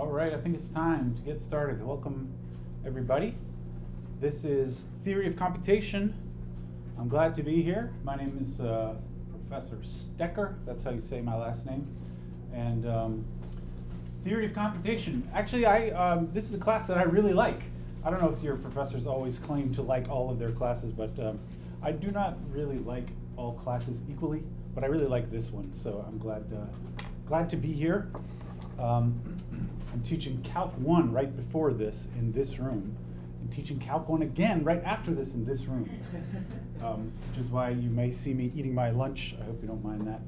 All right, I think it's time to get started. Welcome, everybody. This is Theory of Computation. I'm glad to be here. My name is uh, Professor Staecker. That's how you say my last name. And um, Theory of Computation. Actually, I um, this is a class that I really like. I don't know if your professors always claim to like all of their classes, but um, I do not really like all classes equally. But I really like this one, so I'm glad uh, glad to be here. Um, I'm teaching Calc 1 right before this in this room, and teaching Calc 1 again right after this in this room, um, which is why you may see me eating my lunch. I hope you don't mind that.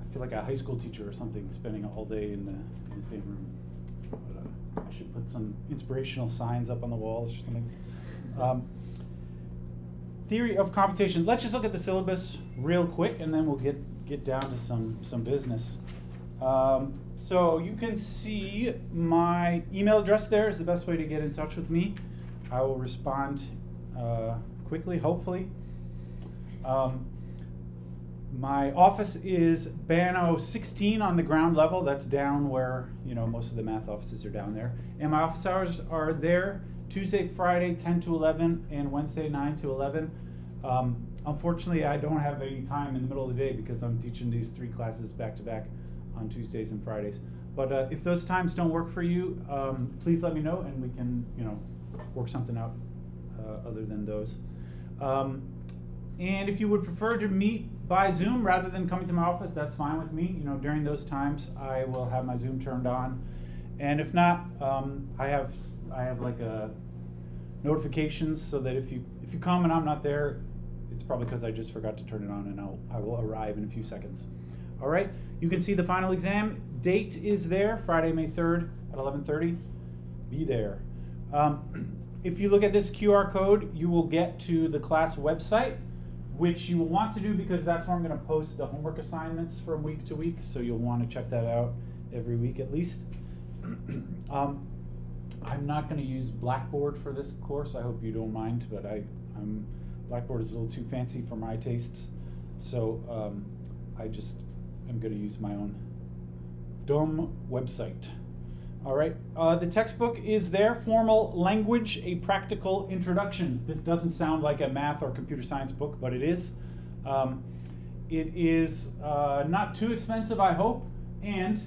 I feel like a high school teacher or something, spending all day in the, in the same room. But, uh, I should put some inspirational signs up on the walls or something. Um, theory of computation. Let's just look at the syllabus real quick, and then we'll get get down to some some business. Um, so you can see my email address there is the best way to get in touch with me. I will respond uh, quickly, hopefully. Um, my office is Bannow 16 on the ground level. That's down where you know most of the math offices are down there. And my office hours are there Tuesday, Friday, 10 to 11, and Wednesday, 9 to 11. Um, unfortunately, I don't have any time in the middle of the day because I'm teaching these three classes back to back on Tuesdays and Fridays. But uh, if those times don't work for you, um, please let me know and we can, you know, work something out uh, other than those. Um, and if you would prefer to meet by Zoom rather than coming to my office, that's fine with me. You know, during those times, I will have my Zoom turned on. And if not, um, I have I have like a notifications so that if you if you come and I'm not there, it's probably because I just forgot to turn it on, and I'll I will arrive in a few seconds. All right, you can see the final exam date is there, Friday, May 3rd at 11:30. Be there. Um, if you look at this QR code, you will get to the class website, which you will want to do because that's where I'm going to post the homework assignments from week to week. So you'll want to check that out every week at least. um, I'm not going to use Blackboard for this course. I hope you don't mind, but I, I'm Blackboard is a little too fancy for my tastes. So um, I just am going to use my own dumb website. All right, uh, the textbook is there, Formal Language, A Practical Introduction. This doesn't sound like a math or computer science book, but it is. Um, it is uh, not too expensive, I hope, and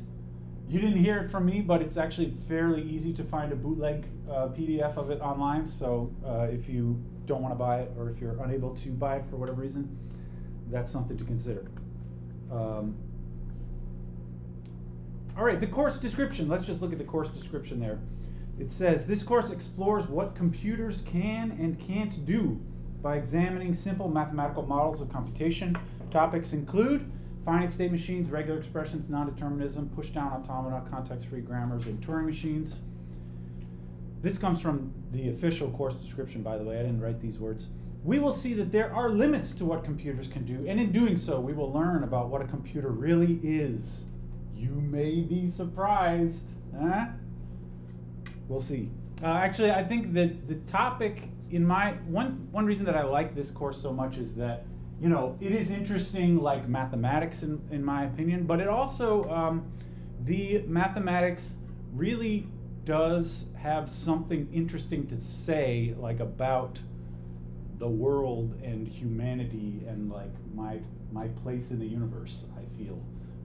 you didn't hear it from me, but it's actually fairly easy to find a bootleg uh, PDF of it online. So uh, if you don't want to buy it, or if you're unable to buy it for whatever reason, that's something to consider. Um, all right, the course description. Let's just look at the course description there. It says this course explores what computers can and can't do by examining simple mathematical models of computation. Topics include finite state machines, regular expressions, non-determinism, push-down automata, context-free grammars, and Turing machines. This comes from the official course description, by the way. I didn't write these words. We will see that there are limits to what computers can do, and in doing so, we will learn about what a computer really is. You may be surprised. Huh? We'll see. Uh, actually, I think that the topic in my one one reason that I like this course so much is that you know it is interesting, like mathematics, in in my opinion, but it also um, the mathematics really does have something interesting to say, like about the world and humanity and like my my place in the universe. I feel.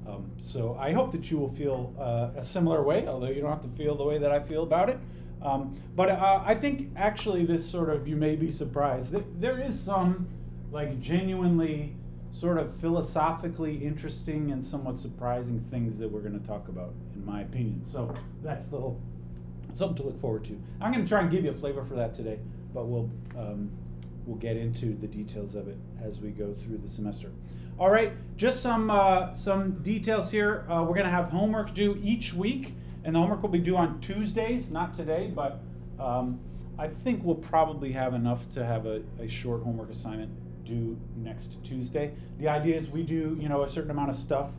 Um, so I hope that you will feel uh, a similar way, although you don't have to feel the way that I feel about it. Um, but uh, I think actually this sort of you may be surprised there is some like genuinely sort of philosophically interesting and somewhat surprising things that we're going to talk about, in my opinion. So that's the whole something to look forward to. I'm going to try and give you a flavor for that today, but we'll um, we'll get into the details of it as we go through the semester. All right, just some uh, some details here. Uh, we're going to have homework due each week, and the homework will be due on Tuesdays, not today, but um, I think we'll probably have enough to have a, a short homework assignment due next Tuesday. The idea is we do you know a certain amount of stuff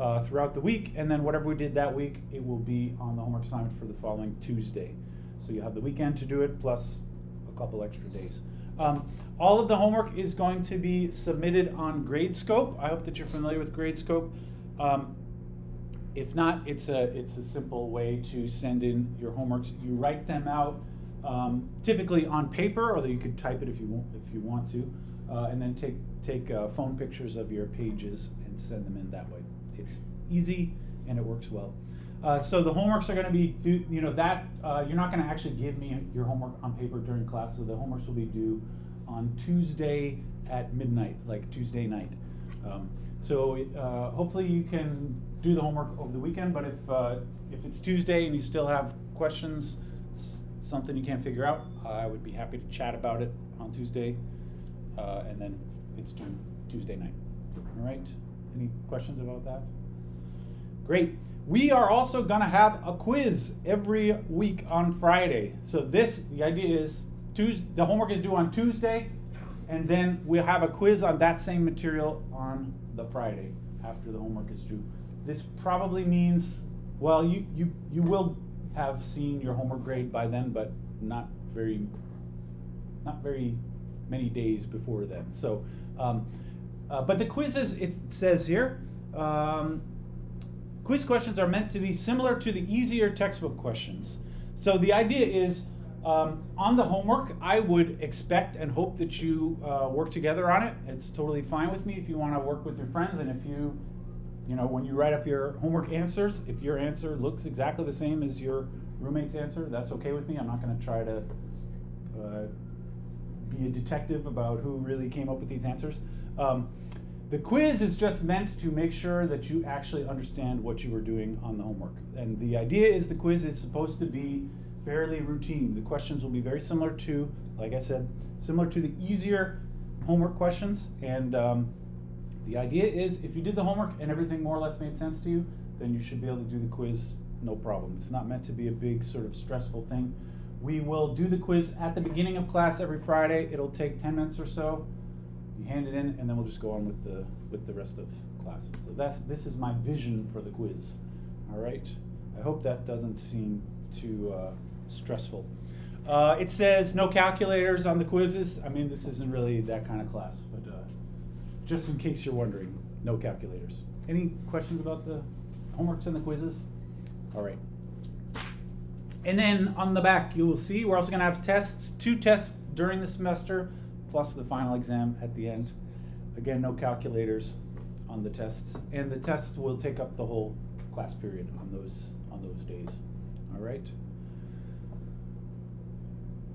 uh, throughout the week, and then whatever we did that week, it will be on the homework assignment for the following Tuesday. So you have the weekend to do it, plus a couple extra days. Um, all of the homework is going to be submitted on Gradescope. I hope that you're familiar with Gradescope. Um, if not, it's a it's a simple way to send in your homeworks. You write them out um, typically on paper, although you could type it if you want if you want to, uh, and then take take uh, phone pictures of your pages and send them in that way. It's easy and it works well. Uh, so the homeworks are going to be due, you know, that uh, you're not going to actually give me your homework on paper during class. So the homeworks will be due on Tuesday at midnight, like Tuesday night. Um, so uh, hopefully you can do the homework over the weekend. But if uh, if it's Tuesday and you still have questions, something you can't figure out, I would be happy to chat about it on Tuesday, uh, and then it's due Tuesday night. All right. Any questions about that? Great. We are also going to have a quiz every week on Friday. So this, the idea is Tuesday, the homework is due on Tuesday, and then we'll have a quiz on that same material on the Friday after the homework is due. This probably means, well, you, you, you will have seen your homework grade by then, but not very, not very many days before then. So, um, uh, but the quizzes, it says here, um, Quiz questions are meant to be similar to the easier textbook questions. So the idea is um, on the homework, I would expect and hope that you uh, work together on it. It's totally fine with me if you want to work with your friends and if you, you know, when you write up your homework answers, if your answer looks exactly the same as your roommate's answer, that's okay with me. I'm not going to try to uh, be a detective about who really came up with these answers. Um, the quiz is just meant to make sure that you actually understand what you were doing on the homework. And the idea is the quiz is supposed to be fairly routine. The questions will be very similar to, like I said, similar to the easier homework questions. And um, the idea is if you did the homework and everything more or less made sense to you, then you should be able to do the quiz no problem. It's not meant to be a big sort of stressful thing. We will do the quiz at the beginning of class every Friday. It'll take 10 minutes or so you hand it in, and then we'll just go on with the with the rest of class. So that's this is my vision for the quiz. All right. I hope that doesn't seem too uh, stressful. Uh, it says no calculators on the quizzes. I mean, this isn't really that kind of class, but uh, just in case you're wondering, no calculators. Any questions about the homeworks and the quizzes? All right. And then on the back, you will see we're also going to have tests, two tests during the semester plus the final exam at the end. Again, no calculators on the tests, and the tests will take up the whole class period on those on those days. All right.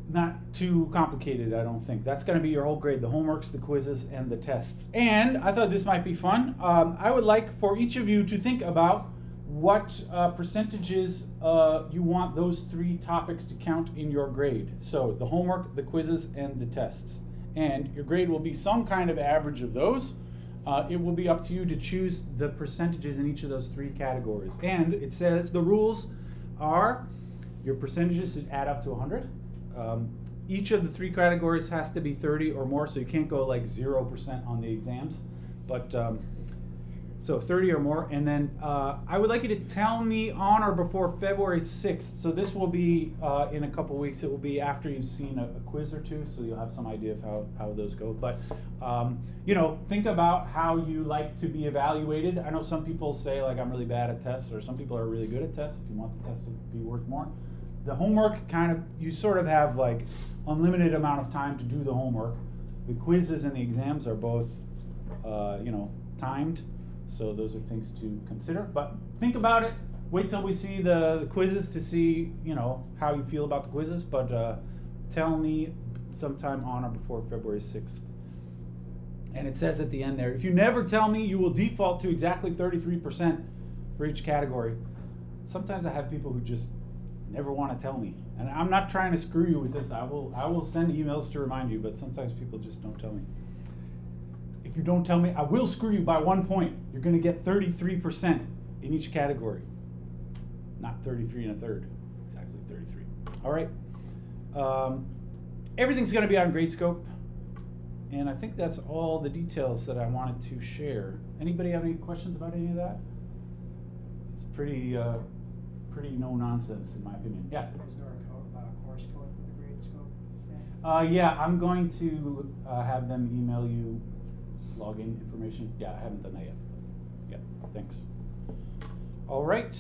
Not too complicated, I don't think. That's going to be your whole grade: the homeworks, the quizzes, and the tests. And I thought this might be fun. Um, I would like for each of you to think about what uh, percentages uh, you want those three topics to count in your grade. So the homework, the quizzes, and the tests and your grade will be some kind of average of those. Uh, it will be up to you to choose the percentages in each of those three categories. And it says the rules are your percentages should add up to 100. Um, each of the three categories has to be 30 or more, so you can't go like 0% on the exams. But um, so 30 or more. And then uh, I would like you to tell me on or before February 6th. So this will be uh, in a couple weeks. It will be after you've seen a, a, quiz or two, so you'll have some idea of how, how those go. But, um, you know, think about how you like to be evaluated. I know some people say, like, I'm really bad at tests, or some people are really good at tests if you want the test to be worth more. The homework kind of, you sort of have like unlimited amount of time to do the homework. The quizzes and the exams are both, uh, you know, timed. So those are things to consider. But think about it. Wait till we see the, the quizzes to see, you know, how you feel about the quizzes. But uh, tell me sometime on or before February 6th. And it says at the end there, if you never tell me, you will default to exactly 33% for each category. Sometimes I have people who just never want to tell me. And I'm not trying to screw you with this. I will I will send emails to remind you, but sometimes people just don't tell me if you don't tell me, I will screw you by one point. You're going to get 33% in each category. Not 33 and a third, exactly 33. All right. Um, everything's going to be on Gradescope. And I think that's all the details that I wanted to share. Anybody have any questions about any of that? It's pretty, uh, pretty no nonsense in my opinion. Yeah. Is there a code, uh, course code for the Gradescope? Uh, yeah, I'm going to uh, have them email you login information? Yeah, I haven't done that yet. Yeah, thanks. All right.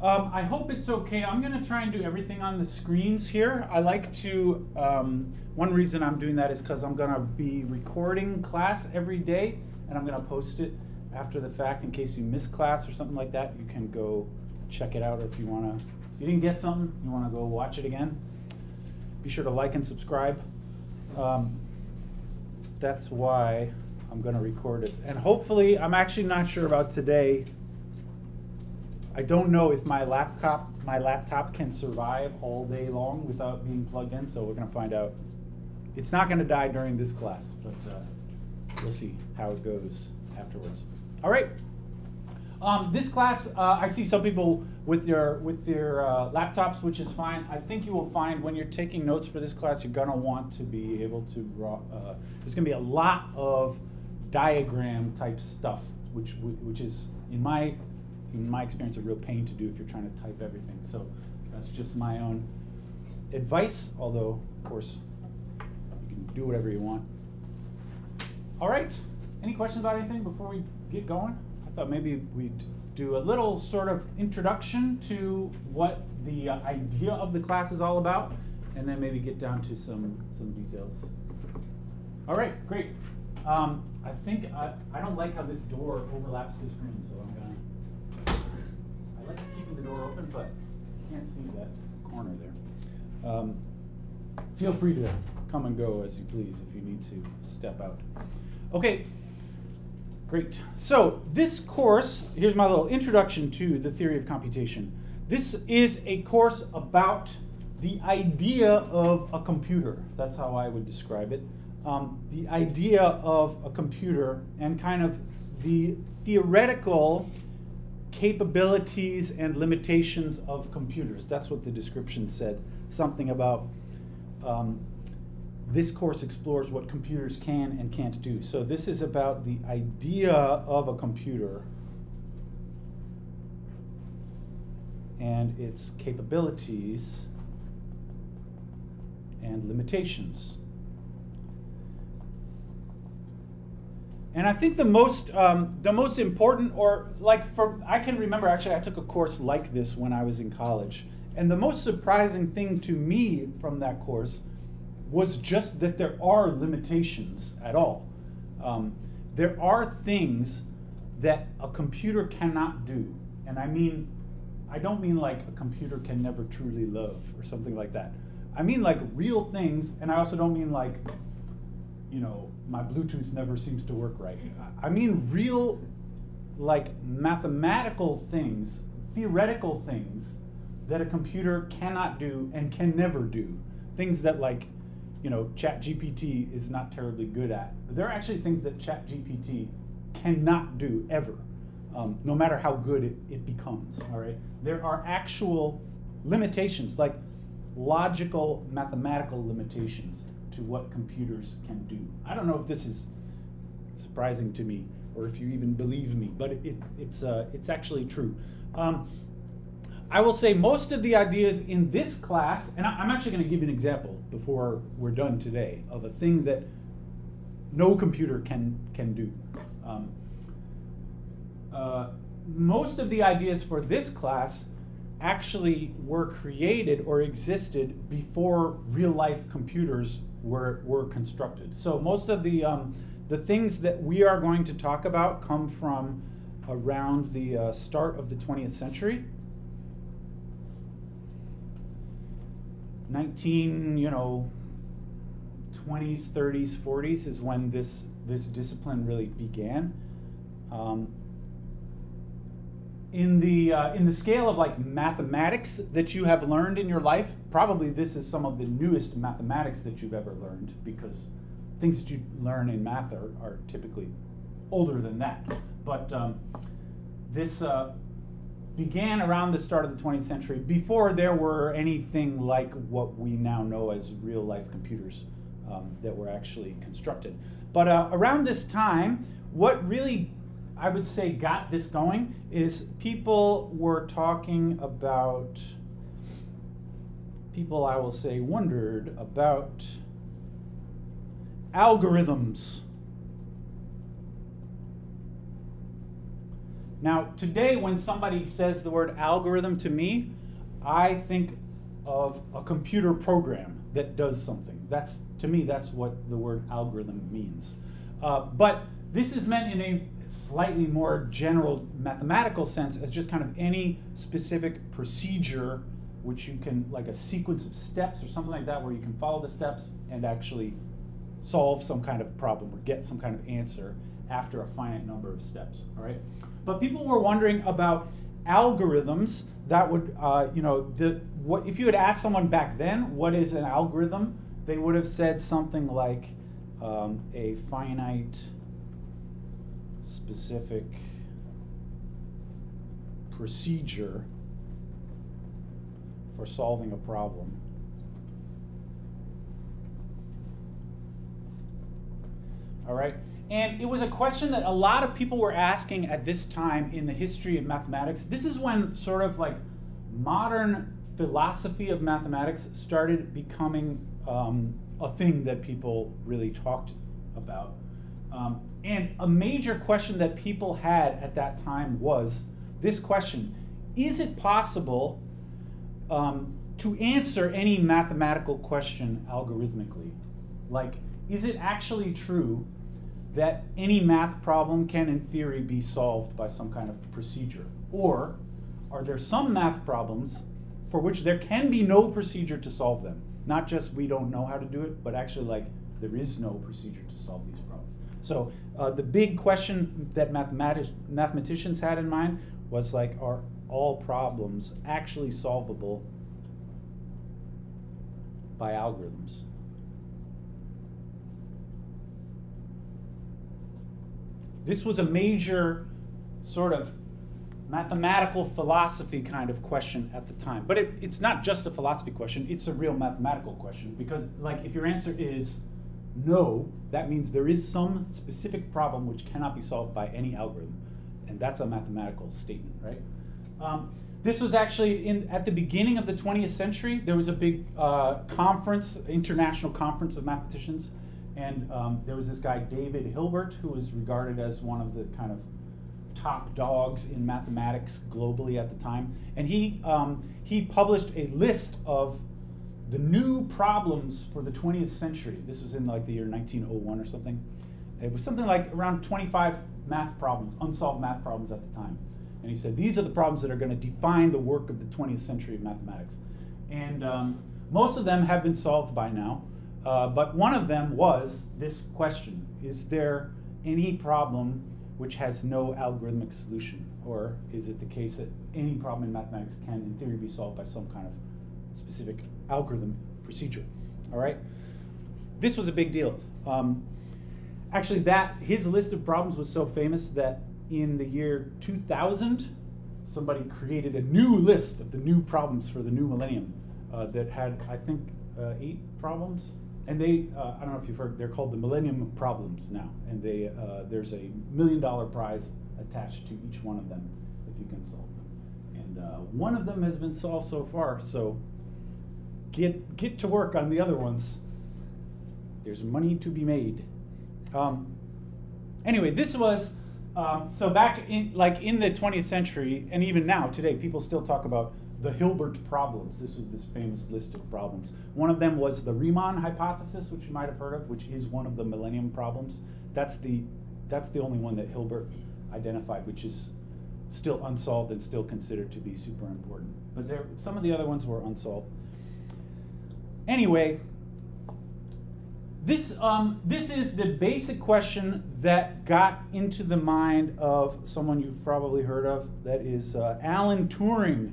Um, I hope it's okay. I'm going to try and do everything on the screens here. I like to, um, one reason I'm doing that is because I'm going to be recording class every day and I'm going to post it after the fact in case you miss class or something like that. You can go check it out or if you want to, if you didn't get something, you want to go watch it again. Be sure to like and subscribe. Um, that's why I'm going to record this. And hopefully, I'm actually not sure about today. I don't know if my laptop my laptop can survive all day long without being plugged in, so we're going to find out. It's not going to die during this class, but uh, we'll see how it goes afterwards. All right. Um, this class, uh, I see some people with your with their uh, laptops, which is fine. I think you will find when you're taking notes for this class, you're gonna want to be able to. Uh, there's gonna be a lot of diagram type stuff, which which is in my in my experience, a real pain to do if you're trying to type everything. So that's just my own advice, although, of course, you can do whatever you want. All right, any questions about anything before we get going? I thought maybe we'd do a little sort of introduction to what the uh, idea of the class is all about, and then maybe get down to some, some details. All right, great. Um, I think I, I don't like how this door overlaps the screen, so I'm gonna I like keeping the door open, but you can't see that corner there. Um, feel free to come and go as you please if you need to step out. Okay, great. So this course, here's my little introduction to the theory of computation. This is a course about the idea of a computer. That's how I would describe it. Um, the idea of a computer and kind of the theoretical capabilities and limitations of computers. That's what the description said. Something about um, this course explores what computers can and can't do. So this is about the idea of a computer and its capabilities and limitations. And I think the most um, the most important, or like for I can remember actually I took a course like this when I was in college, and the most surprising thing to me from that course was just that there are limitations at all. Um, there are things that a computer cannot do, and I mean, I don't mean like a computer can never truly love or something like that. I mean like real things, and I also don't mean like you know, my Bluetooth never seems to work right. I mean, real, like mathematical things, theoretical things that a computer cannot do and can never do. Things that, like, you know, ChatGPT is not terribly good at. But there are actually things that ChatGPT cannot do ever, um, no matter how good it, it becomes. All right. There are actual limitations, like logical, mathematical limitations to what computers can do. I don't know if this is surprising to me or if you even believe me, but it, it's, uh, it's actually true. Um, I will say most of the ideas in this class, and I, am actually going to give you an example before we're done today of a thing that no computer can, can do. Um, uh, most of the ideas for this class actually were created or existed before real life computers were, were constructed. So most of the, um, the things that we are going to talk about come from around the uh, start of the 20th century. 19, you know, 20s, 30s, 40s is when this, this discipline really began. Um, in the uh, in the scale of like mathematics that you have learned in your life, probably this is some of the newest mathematics that you've ever learned because things that you learn in math are, are typically older than that. But um, this uh, began around the start of the 20th century before there were anything like what we now know as real life computers um, that were actually constructed. But uh, around this time, what really I would say got this going is people were talking about, people I will say wondered about algorithms. Now, today, when somebody says the word algorithm to me, I think of a computer program that does something. That's to me, that's what the word algorithm means. Uh, but this is meant in a slightly more general mathematical sense as just kind of any specific procedure which you can, like a sequence of steps or something like that, where you can follow the steps and actually solve some kind of problem or get some kind of answer after a finite number of steps, all right? But people were wondering about algorithms that would, uh, you know, the, what, if you had asked someone back then, what is an algorithm, they would have said something like um, a finite specific procedure for solving a problem. All right. And it was a question that a lot of people were asking at this time in the history of mathematics. This is when sort of like modern philosophy of mathematics started becoming um, a thing that people really talked about. Um, and a major question that people had at that time was this question Is it possible um, to answer any mathematical question algorithmically? Like, is it actually true that any math problem can, in theory, be solved by some kind of procedure? Or are there some math problems for which there can be no procedure to solve them? Not just we don't know how to do it, but actually, like, there is no procedure to solve these problems. So, uh, the big question that mathematic- mathematicians had in mind was like, are all problems actually solvable by algorithms? This was a major sort of mathematical philosophy kind of question at the time. But it, it's not just a philosophy question, it's a real mathematical question. Because, like, if your answer is no, that means there is some specific problem which cannot be solved by any algorithm. And that's a mathematical statement, right? Um, this was actually in, at the beginning of the 20th century. There was a big uh, conference, international conference of mathematicians, and um, there was this guy, David Hilbert, who was regarded as one of the kind of top dogs in mathematics globally at the time. And he, um, he published a list of the new problems for the 20th century. This was in like the year 1901 or something. It was something like around 25 math problems, unsolved math problems at the time. And he said, these are the problems that are going to define the work of the 20th century of mathematics. And um, most of them have been solved by now. Uh, but one of them was this question Is there any problem which has no algorithmic solution? Or is it the case that any problem in mathematics can, in theory, be solved by some kind of specific algorithm procedure? All right? This was a big deal. Um, actually, that his list of problems was so famous that in the year 2000, somebody created a new list of the new problems for the new millennium uh, that had, I think, uh, eight problems and they uh, I don't know if you've heard they're called the Millennium Problems now, and they uh, there's a million dollar prize attached to each one of them if you can solve them, and uh, one of them has been solved so far. So get get to work on the other ones. There's money to be made. Um, anyway, this was. Um, so back in like in the 20th century and even now today people still talk about the Hilbert problems. This was this famous list of problems. One of them was the Riemann hypothesis, which you might have heard of, which is one of the Millennium problems. That's the that's the only one that Hilbert identified, which is still unsolved and still considered to be super important. But there, some of the other ones were unsolved. Anyway, this um, this is the basic question that got into the mind of someone you've probably heard of. That is uh, Alan Turing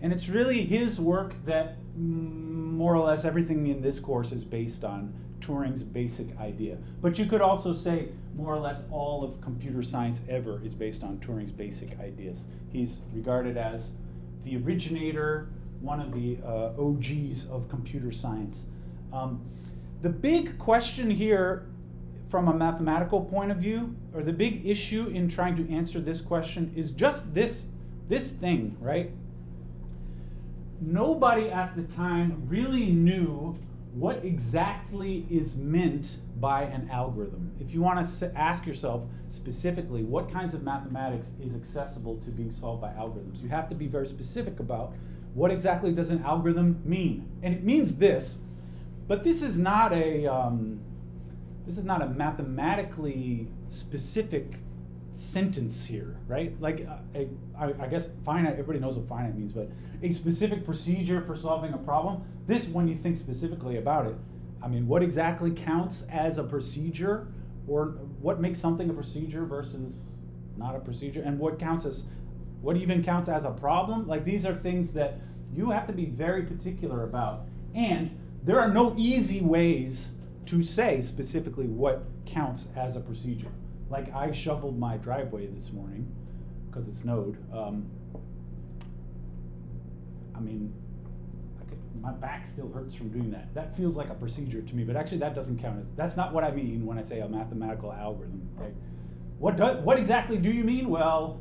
and it's really his work that more or less everything in this course is based on Turing's basic idea. But you could also say more or less all of computer science ever is based on Turing's basic ideas. He's regarded as the originator, one of the uh, OGs of computer science. Um, the big question here from a mathematical point of view, or the big issue in trying to answer this question is just this, this thing, right? nobody at the time really knew what exactly is meant by an algorithm. If you want to ask yourself specifically what kinds of mathematics is accessible to being solved by algorithms, you have to be very specific about what exactly does an algorithm mean. And it means this, but this is not a um, this is not a mathematically specific sentence here, right? Like, a, I, I guess finite, everybody knows what finite means, but a specific procedure for solving a problem. This, when you think specifically about it, I mean, what exactly counts as a procedure, or what makes something a procedure versus not a procedure, and what counts as, what even counts as a problem? Like, these are things that you have to be very particular about. And there are no easy ways to say specifically what counts as a procedure like I shoveled my driveway this morning because it snowed. Um, I mean, I could, my back still hurts from doing that. That feels like a procedure to me, but actually that doesn't count. That's not what I mean when I say a mathematical algorithm. Right? What do, what exactly do you mean? Well,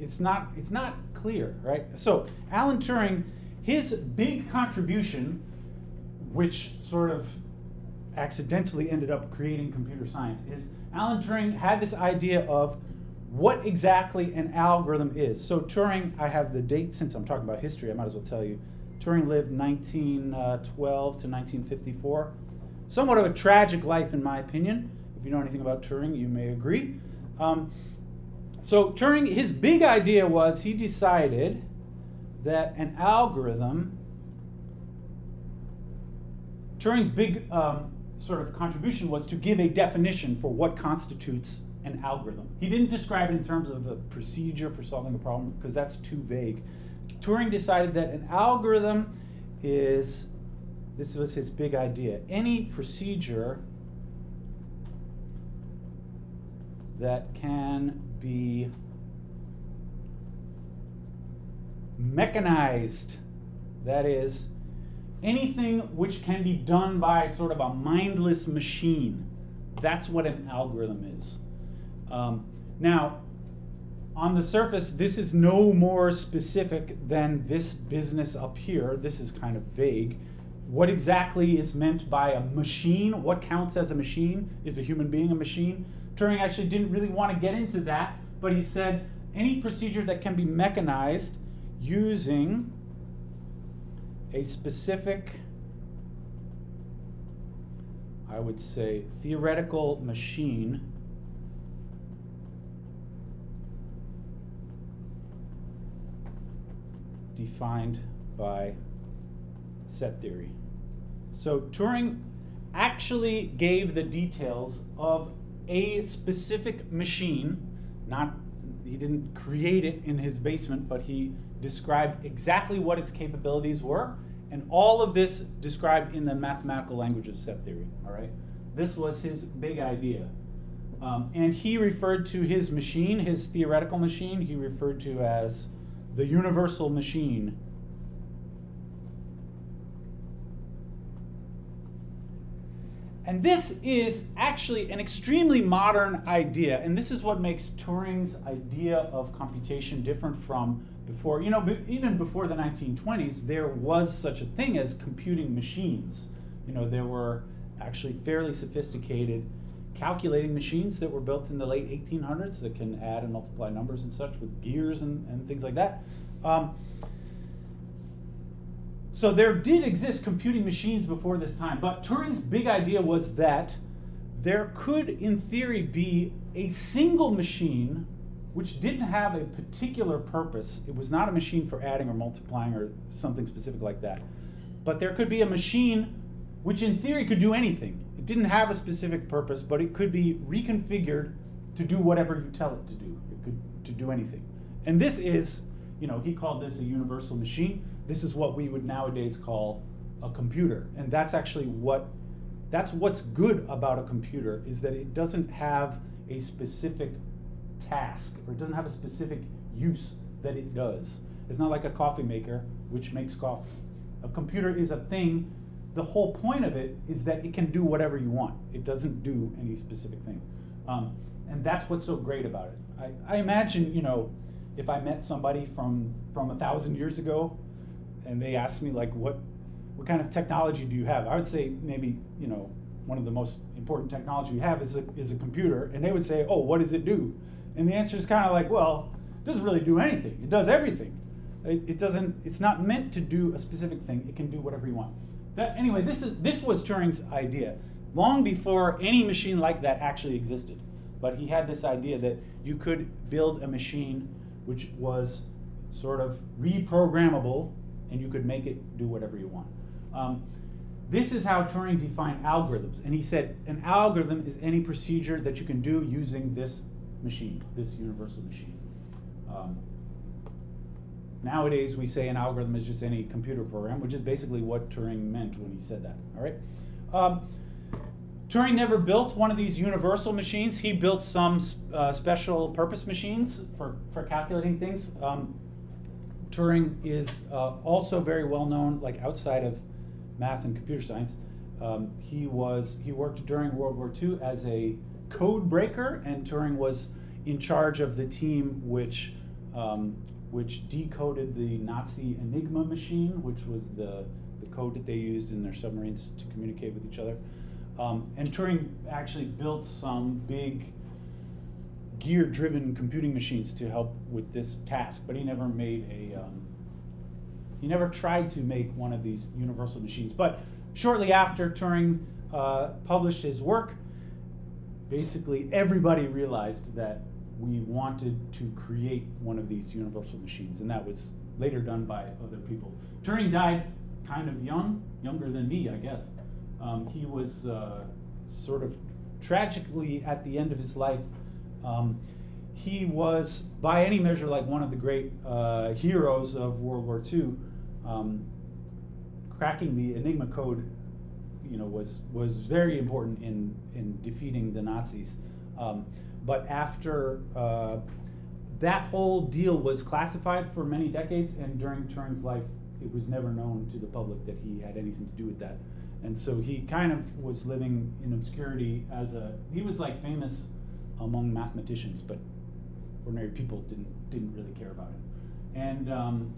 it's not it's not clear, right? So Alan Turing, his big contribution, which sort of accidentally ended up creating computer science, is Alan Turing had this idea of what exactly an algorithm is. So Turing, I have the date since I'm talking about history, I might as well tell you. Turing lived 1912 to 1954. Somewhat of a tragic life, in my opinion. If you know anything about Turing, you may agree. Um, so Turing, his big idea was he decided that an algorithm, Turing's big um, sort of contribution was to give a definition for what constitutes an algorithm. He didn't describe it in terms of a procedure for solving a problem because that's too vague. Turing decided that an algorithm is, this was his big idea, any procedure that can be mechanized, that is, anything which can be done by sort of a mindless machine. That's what an algorithm is. Um, now, on the surface, this is no more specific than this business up here. This is kind of vague. What exactly is meant by a machine? What counts as a machine? Is a human being a machine? Turing actually didn't really want to get into that, but he said any procedure that can be mechanized using a specific, I would say, theoretical machine defined by set theory. So Turing actually gave the details of a specific machine, not he didn't create it in his basement, but he described exactly what its capabilities were, and all of this described in the mathematical language of set theory. All right, this was his big idea, um, and he referred to his machine, his theoretical machine, he referred to as the universal machine. And this is actually an extremely modern idea, and this is what makes Turing's idea of computation different from before, you know, even before the 1920s, there was such a thing as computing machines. You know, there were actually fairly sophisticated calculating machines that were built in the late 1800s that can add and multiply numbers and such with gears and, and things like that. Um, so there did exist computing machines before this time, but Turing's big idea was that there could, in theory, be a single machine which didn't have a particular purpose. It was not a machine for adding or multiplying or something specific like that. But there could be a machine which, in theory, could do anything. It didn't have a specific purpose, but it could be reconfigured to do whatever you tell it to do. It could to do anything. And this is, you know, he called this a universal machine. This is what we would nowadays call a computer. And that's actually what that's what's good about a computer is that it doesn't have a specific task or it doesn't have a specific use that it does. It's not like a coffee maker which makes coffee. A computer is a thing. The whole point of it is that it can do whatever you want. It doesn't do any specific thing. Um, and that's what's so great about it. I, I imagine, you know, if I met somebody from, from a thousand years ago and they asked me like what what kind of technology do you have? I would say maybe you know one of the most important technology you have is a, is a computer, and they would say, oh, what does it do? And the answer is kind of like, well, it doesn't really do anything. It does everything. It, it, doesn't. It's not meant to do a specific thing. It can do whatever you want. That anyway. This is this was Turing's idea long before any machine like that actually existed. But he had this idea that you could build a machine which was sort of reprogrammable, and you could make it do whatever you want. Um, this is how Turing defined algorithms. And he said an algorithm is any procedure that you can do using this machine, this universal machine. Um, nowadays, we say an algorithm is just any computer program, which is basically what Turing meant when he said that. All right. Um, Turing never built one of these universal machines. He built some uh, special purpose machines for, for calculating things. Um, Turing is uh, also very well known, like outside of math and computer science. Um, he was he worked during World War II as a code breaker, and Turing was in charge of the team which um, which decoded the Nazi Enigma machine, which was the the code that they used in their submarines to communicate with each other. Um, and Turing actually built some big gear-driven computing machines to help with this task, but he never made a um, he never tried to make one of these universal machines. But shortly after Turing uh, published his work, basically everybody realized that we wanted to create one of these universal machines, and that was later done by other people. Turing died kind of young, younger than me, I guess. Um, he was uh, sort of tragically at the end of his life. Um, he was, by any measure, like one of the great uh, heroes of World War II um, cracking the Enigma code, you know, was was very important in in defeating the Nazis. Um, but after uh, that whole deal was classified for many decades, and during Turing's life, it was never known to the public that he had anything to do with that. And so he kind of was living in obscurity as a he was like famous among mathematicians, but ordinary people didn't didn't really care about him. And um,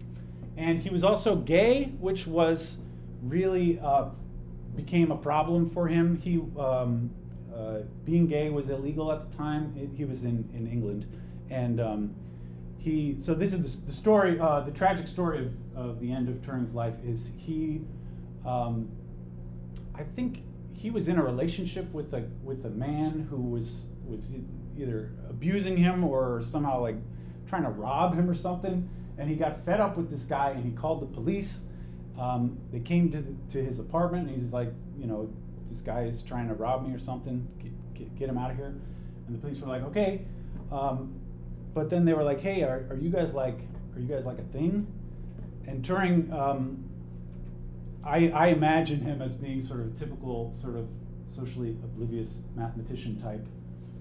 and he was also gay, which was really uh, became a problem for him. He um, uh, being gay was illegal at the time. It, he was in, in England, and um, he. So this is the, the story. Uh, the tragic story of, of the end of Turing's life is he. Um, I think he was in a relationship with a with a man who was was either abusing him or somehow like trying to rob him or something and he got fed up with this guy and he called the police. Um, they came to, the, to his apartment and he's like, you know, this guy is trying to rob me or something. Get, get, get him out of here. And the police were like, okay. Um, but then they were like, hey, are, are you guys like, are you guys like a thing? And Turing, um, I, I imagine him as being sort of a typical, sort of socially oblivious mathematician type.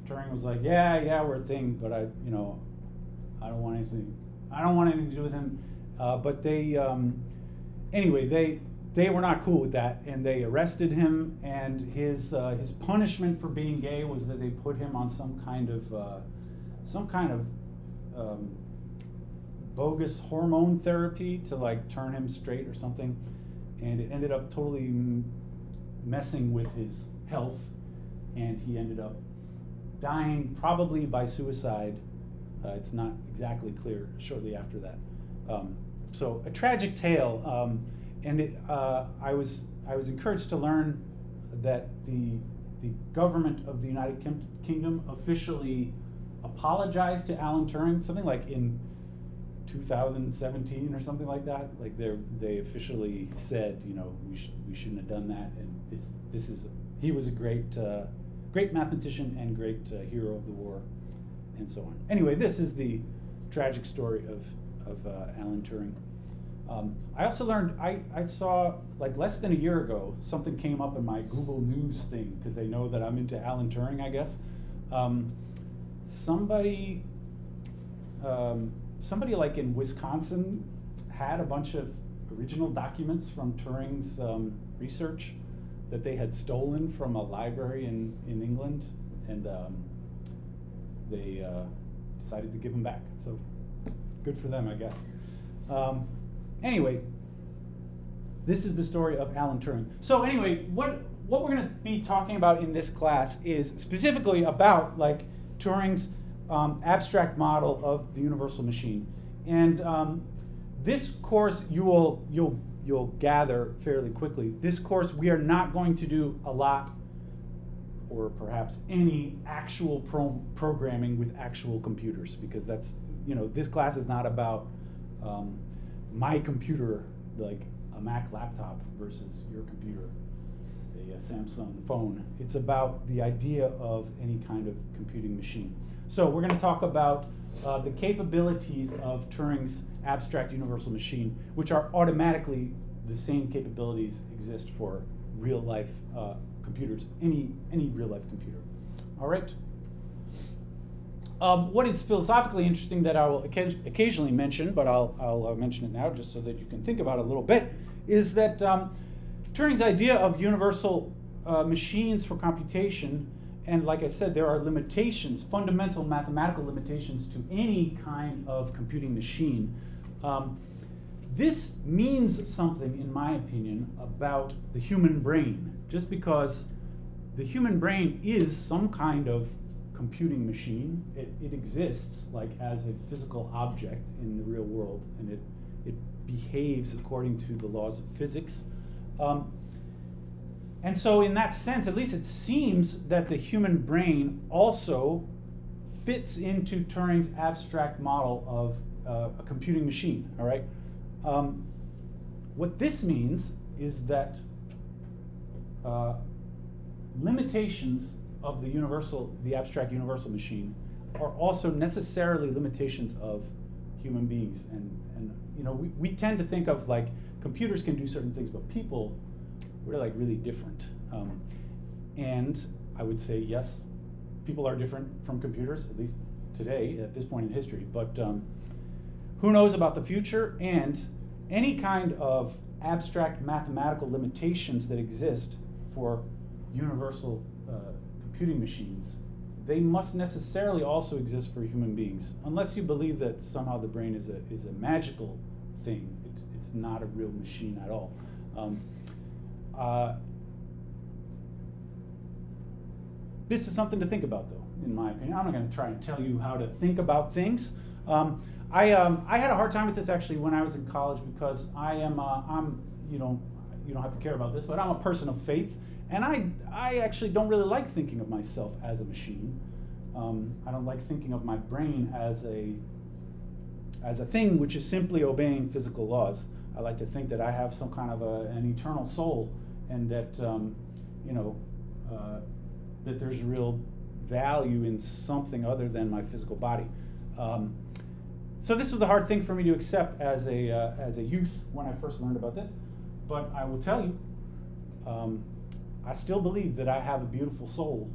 Turing was like, yeah, yeah, we're a thing, but I, you know, I don't want anything I don't want anything to do with him. Uh, but they, um, anyway, they they were not cool with that, and they arrested him. And his uh, his punishment for being gay was that they put him on some kind of uh, some kind of um, bogus hormone therapy to like turn him straight or something. And it ended up totally messing with his health, and he ended up dying probably by suicide uh, it's not exactly clear shortly after that. Um, so a tragic tale, um, and it, uh, I was I was encouraged to learn that the the government of the United Kim- Kingdom officially apologized to Alan Turing, something like in 2017 or something like that. Like they they officially said, you know, we should we shouldn't have done that, and this this is he was a great uh, great mathematician and great uh, hero of the war and so on. Anyway, this is the tragic story of, of uh, Alan Turing. Um, I also learned, I, I saw like less than a year ago, something came up in my Google News thing because they know that I'm into Alan Turing, I guess. Um, somebody, um, somebody like in Wisconsin had a bunch of original documents from Turing's um, research that they had stolen from a library in, in England. And um, they uh, decided to give them back. So good for them, I guess. Um, anyway, this is the story of Alan Turing. So anyway, what what we're going to be talking about in this class is specifically about like Turing's um, abstract model of the universal machine. And um, this course you will you'll you'll gather fairly quickly. This course we are not going to do a lot or perhaps any actual pro programming with actual computers because that's you know this class is not about um, my computer like a Mac laptop versus your computer a, a Samsung phone. It's about the idea of any kind of computing machine. So we're going to talk about uh, the capabilities of Turing's abstract universal machine, which are automatically the same capabilities exist for real life uh, computers, any, any real life computer. All right. Um, what is philosophically interesting that I will occasionally mention, but I'll, I'll uh, mention it now just so that you can think about it a little bit, is that um, Turing's idea of universal uh, machines for computation, and like I said, there are limitations, fundamental mathematical limitations to any kind of computing machine. Um, this means something, in my opinion, about the human brain, just because the human brain is some kind of computing machine. It, it exists like as a physical object in the real world, and it, it behaves according to the laws of physics. Um, and so, in that sense, at least it seems that the human brain also fits into Turing's abstract model of uh, a computing machine. All right. Um, what this means is that uh, limitations of the universal, the abstract universal machine, are also necessarily limitations of human beings. And, and you know, we, we tend to think of like computers can do certain things, but people we're like really different. Um, and I would say yes, people are different from computers, at least today at this point in history. But um, who knows about the future? And any kind of abstract mathematical limitations that exist for universal uh, computing machines, they must necessarily also exist for human beings, unless you believe that somehow the brain is a, is a magical thing. It, it's not a real machine at all. Um, uh, this is something to think about, though, in my opinion. I'm not going to try and tell you how to think about things. Um, I, um, I had a hard time with this actually when I was in college because I am uh, I'm you know you don't have to care about this, but I'm a person of faith, and I I actually don't really like thinking of myself as a machine. Um, I don't like thinking of my brain as a as a thing which is simply obeying physical laws. I like to think that I have some kind of a, an eternal soul and that um, you know uh, that there's real value in something other than my physical body. Um, so this was a hard thing for me to accept as a uh, as a youth when I first learned about this, but I will tell you, um, I still believe that I have a beautiful soul,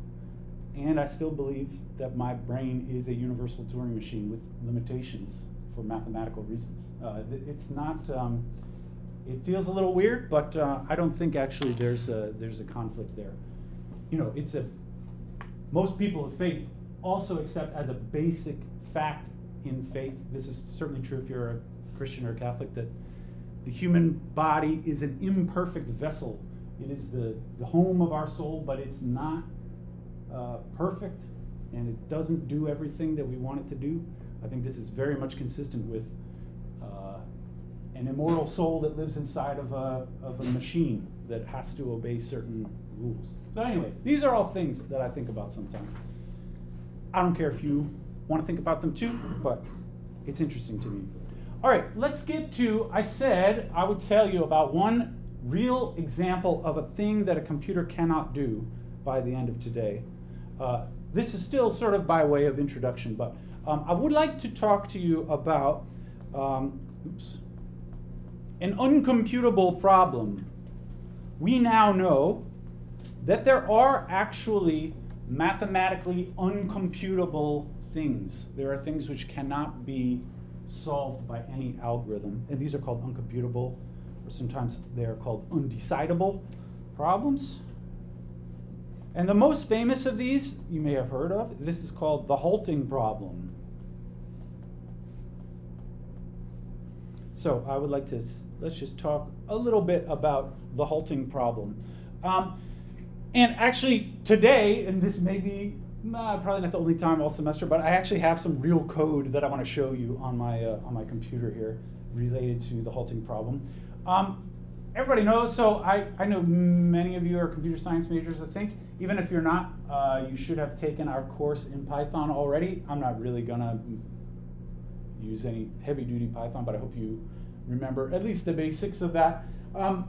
and I still believe that my brain is a universal Turing machine with limitations for mathematical reasons. Uh, it's not. Um, it feels a little weird, but uh, I don't think actually there's a, there's a conflict there. You know, it's a most people of faith also accept as a basic fact in faith. This is certainly true if you're a Christian or a Catholic that the human body is an imperfect vessel. It is the, the home of our soul, but it's not uh, perfect and it doesn't do everything that we want it to do. I think this is very much consistent with an immortal soul that lives inside of a, of a machine that has to obey certain rules. So, anyway, these are all things that I think about sometimes. I don't care if you want to think about them too, but it's interesting to me. All right, let's get to. I said I would tell you about one real example of a thing that a computer cannot do by the end of today. Uh, this is still sort of by way of introduction, but um, I would like to talk to you about. Um, oops an uncomputable problem. We now know that there are actually mathematically uncomputable things. There are things which cannot be solved by any algorithm, and these are called uncomputable, or sometimes they are called undecidable problems. And the most famous of these, you may have heard of, this is called the halting problem. So I would like to let's just talk a little bit about the halting problem. Um, and actually today, and this may be probably not the only time all semester, but I actually have some real code that I want to show you on my uh, on my computer here related to the halting problem. Um, everybody knows, so I, I know many of you are computer science majors, I think. Even if you're not, uh, you should have taken our course in Python already. I'm not really gonna use any heavy duty Python, but I hope you remember at least the basics of that. Um,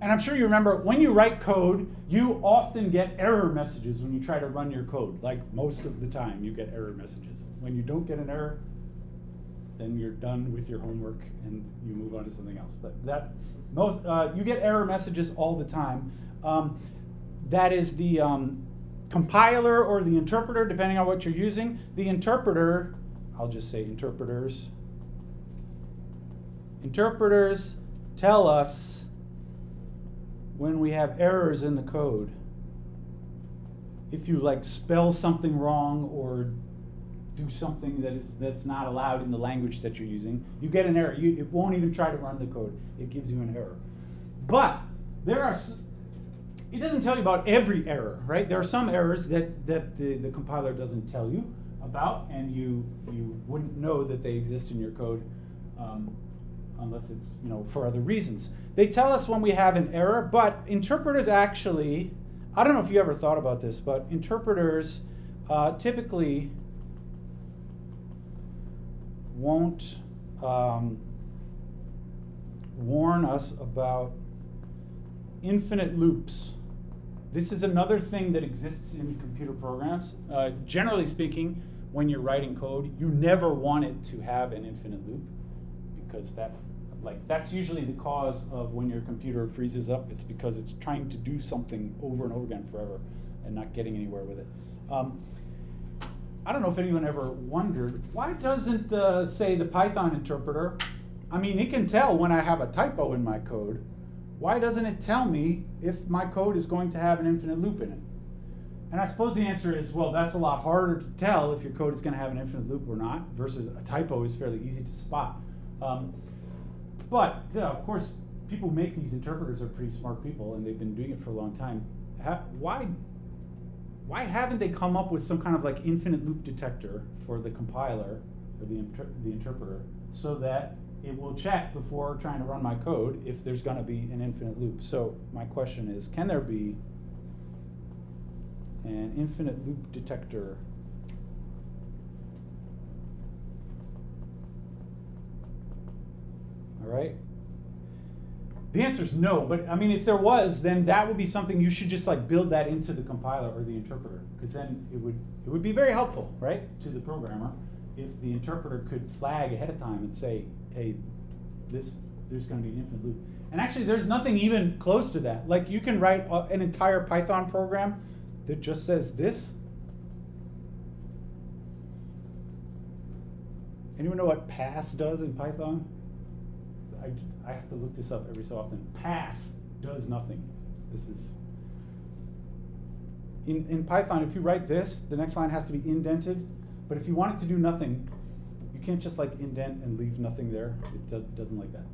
and I'm sure you remember when you write code, you often get error messages when you try to run your code. Like most of the time, you get error messages. When you don't get an error, then you're done with your homework and you move on to something else. But that most uh, you get error messages all the time. Um, that is the um, compiler or the interpreter, depending on what you're using. The interpreter, I'll just say interpreters. Interpreters tell us when we have errors in the code. If you like spell something wrong or do something that is that's not allowed in the language that you're using, you get an error. You, it won't even try to run the code. It gives you an error. But there are it doesn't tell you about every error, right? There are some errors that that the, the compiler doesn't tell you about, and you you wouldn't know that they exist in your code um, unless it's you know for other reasons. They tell us when we have an error, but interpreters actually, I don't know if you ever thought about this, but interpreters uh, typically won't um, warn us about infinite loops. This is another thing that exists in computer programs. Uh, generally speaking, when you're writing code, you never want it to have an infinite loop because that like that's usually the cause of when your computer freezes up. It's because it's trying to do something over and over again forever and not getting anywhere with it. Um, I don't know if anyone ever wondered why doesn't uh, say the Python interpreter? I mean, it can tell when I have a typo in my code. Why doesn't it tell me if my code is going to have an infinite loop in it? And I suppose the answer is, well, that's a lot harder to tell if your code is going to have an infinite loop or not, versus a typo is fairly easy to spot. Um, but uh, of course, people who make these interpreters are pretty smart people, and they've been doing it for a long time. Ha- why why haven't they come up with some kind of like infinite loop detector for the compiler or the, inter- the interpreter so that it will check before trying to run my code if there's going to be an infinite loop. So my question is, can there be an infinite loop detector All right. The answer is no, but I mean, if there was, then that would be something you should just like build that into the compiler or the interpreter, because then it would it would be very helpful, right, to the programmer if the interpreter could flag ahead of time and say, hey, this there's going to be an infinite loop. And actually, there's nothing even close to that. Like you can write an entire Python program that just says this. Anyone know what pass does in Python? I, I have to look this up every so often. Pass does nothing. This is in, in Python, if you write this, the next line has to be indented. But if you want it to do nothing, you can't just like indent and leave nothing there. It, do, doesn't like that.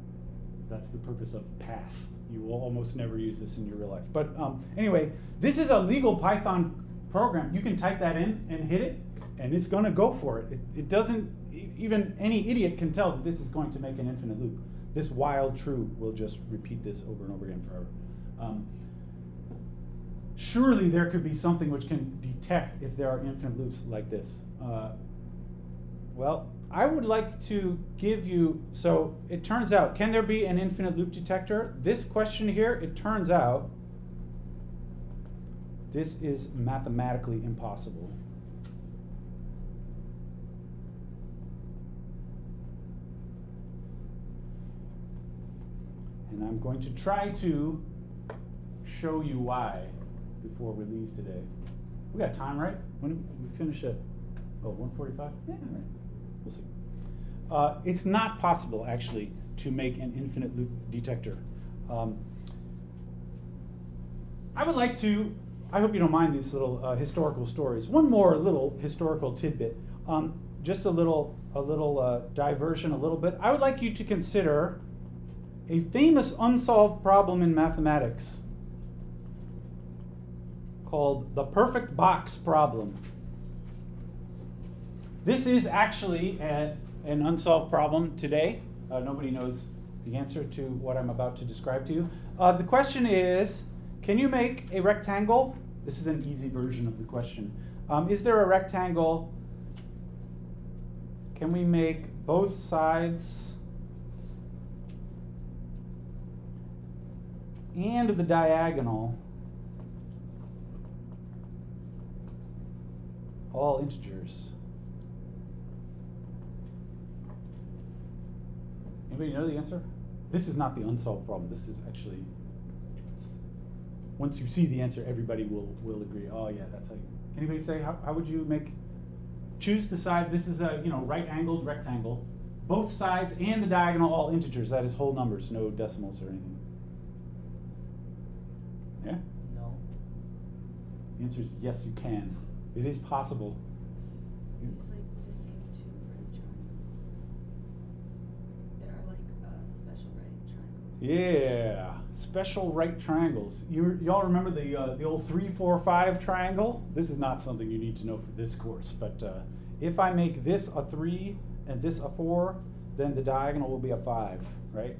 That's the purpose of pass. You will almost never use this in your real life. But um, anyway, this is a legal Python program. You can type that in and hit it, and it's going to go for it. it. It doesn't, even any idiot can tell that this is going to make an infinite loop this while true will just repeat this over and over again forever. Um, surely there could be something which can detect if there are infinite loops like this. Uh, well, I would like to give you, so it turns out, can there be an infinite loop detector? This question here, it turns out, this is mathematically impossible. And I'm going to try to show you why before we leave today. We got time, right? When we finish at oh 145? Yeah, right. We'll see. Uh, it's not possible actually to make an infinite loop detector. Um, I would like to. I hope you don't mind these little uh, historical stories. One more little historical tidbit. Um, just a little, a little uh, diversion, a little bit. I would like you to consider a famous unsolved problem in mathematics called the perfect box problem. This is actually a, an unsolved problem today. Uh, nobody knows the answer to what I'm about to describe to you. Uh, the question is, can you make a rectangle? This is an easy version of the question. Um, is there a rectangle? Can we make both sides and the diagonal all integers? Anybody know the answer? This is not the unsolved problem. This is actually, once you see the answer, everybody will, will agree. Oh yeah, that's how you, anybody say, how, how would you make, choose the side, this is a, you know, right angled rectangle. Both sides and the diagonal all integers, that is whole numbers, no decimals or anything. Yeah? No. The answer is yes, you can. It is possible. It's like the same two right triangles. There are like uh, special right triangles. Yeah, special right triangles. You y'all remember the uh, the old three, four, five triangle? This is not something you need to know for this course, but uh, if I make this a three and this a four, then the diagonal will be a five, right?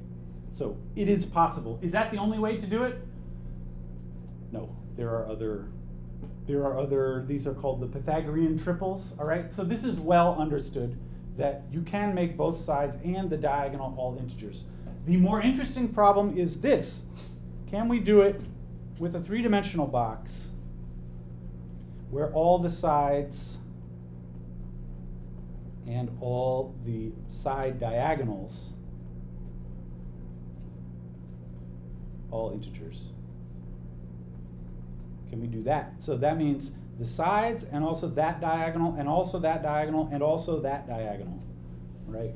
So it is possible. Is that the only way to do it? No, there are other. There are other. These are called the Pythagorean triples. All right. So this is well understood that you can make both sides and the diagonal all integers. The more interesting problem is this. Can we do it with a three-dimensional box where all the sides and all the side diagonals all integers? Can we do that? So that means the sides and also that diagonal and also that diagonal and also that diagonal, right?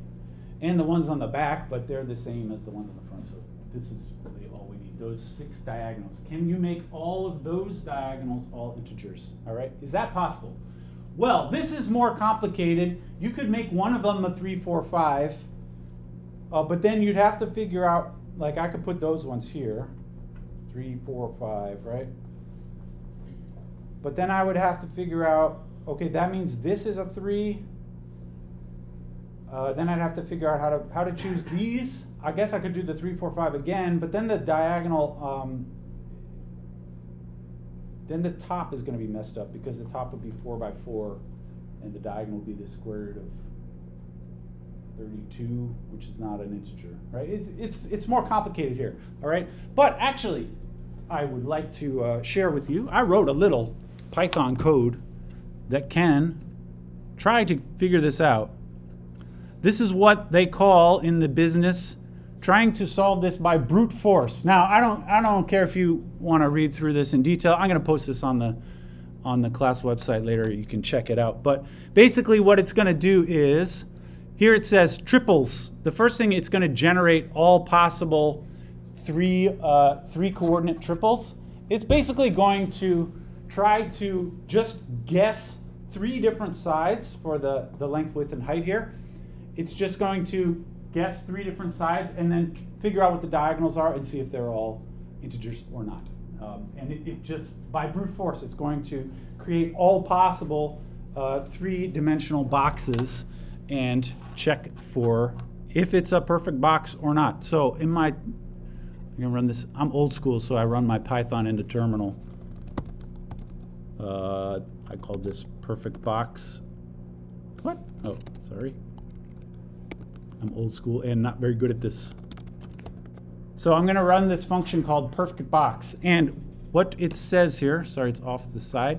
And the ones on the back, but they're the same as the ones on the front. So this is really all we need, those six diagonals. Can you make all of those diagonals all integers, all right? Is that possible? Well, this is more complicated. You could make one of them a three, four, five, uh, but then you'd have to figure out, like I could put those ones here, three, four, five, right? But then I would have to figure out, okay, that means this is a three. Uh, then I'd have to figure out how to how to choose these. I guess I could do the three, four, five again, but then the diagonal, um, then the top is going to be messed up because the top would be four by four, and the diagonal would be the square root of 32, which is not an integer, right? It's, it's, it's more complicated here, all right? But actually, I would like to uh, share with you, I wrote a little Python code that can try to figure this out. This is what they call in the business trying to solve this by brute force. Now, I don't I don't care if you want to read through this in detail. I'm going to post this on the on the class website later. You can check it out. But basically what it's going to do is here it says triples. The first thing it's going to generate all possible three uh, three coordinate triples. It's basically going to try to just guess three different sides for the, the length, width, and height here. It's just going to guess three different sides and then figure out what the diagonals are and see if they're all integers or not. Um, and it, it, just, by brute force, it's going to create all possible uh, three-dimensional boxes and check for if it's a perfect box or not. So in my, I'm gonna run this, I'm old school, so I run my Python into terminal. Uh, I called this perfect box. What? Oh, sorry. I'm old school and not very good at this. So I'm going to run this function called perfect box. And what it says here, sorry, it's off the side.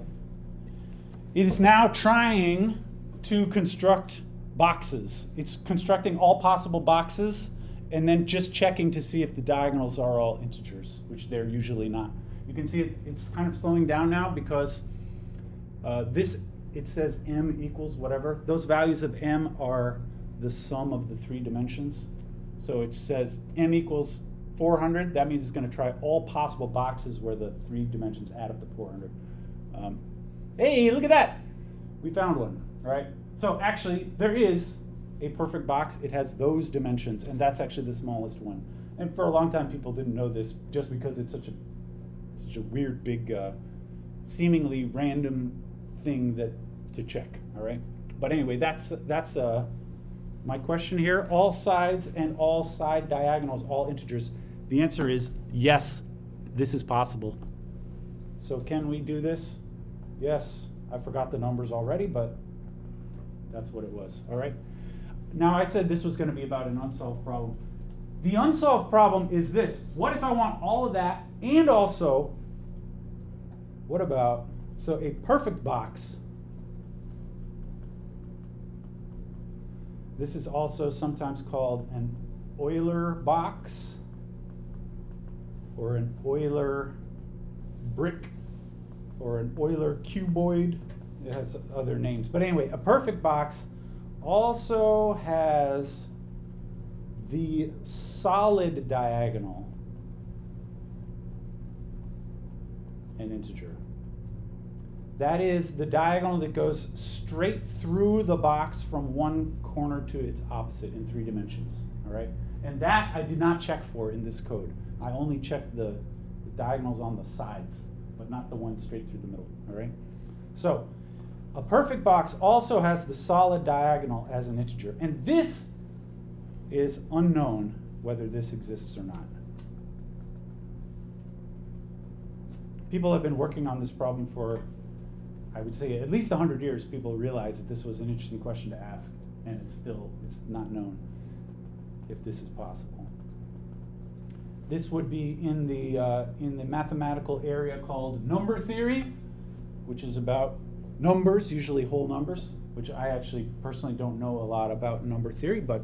It is now trying to construct boxes. It's constructing all possible boxes and then just checking to see if the diagonals are all integers, which they're usually not. You can see it, it's kind of slowing down now because uh, this, it says m equals whatever. Those values of m are the sum of the three dimensions. So it says m equals 400. That means it's going to try all possible boxes where the three dimensions add up to 400. Um, hey, look at that. We found one, right? So actually, there is a perfect box. It has those dimensions, and that's actually the smallest one. And for a long time, people didn't know this just because it's such a such a weird, big, uh, seemingly random thing that to check. All right. But anyway, that's that's uh, my question here. All sides and all side diagonals, all integers. The answer is yes. This is possible. So can we do this? Yes. I forgot the numbers already, but that's what it was. All right. Now I said this was going to be about an unsolved problem. The unsolved problem is this. What if I want all of that and also what about so a perfect box This is also sometimes called an Euler box or an Euler brick or an Euler cuboid. It has other names. But anyway, a perfect box also has the solid diagonal an integer. That is the diagonal that goes straight through the box from one corner to its opposite in three dimensions. All right, and that I did not check for in this code. I only checked the, the diagonals on the sides, but not the one straight through the middle. All right, so a perfect box also has the solid diagonal as an integer, and this is unknown whether this exists or not. People have been working on this problem for I would say at least 100 years, people realized that this was an interesting question to ask, and it's still it's not known if this is possible. This would be in the uh, in the mathematical area called number theory, which is about numbers, usually whole numbers, which I actually personally don't know a lot about number theory, but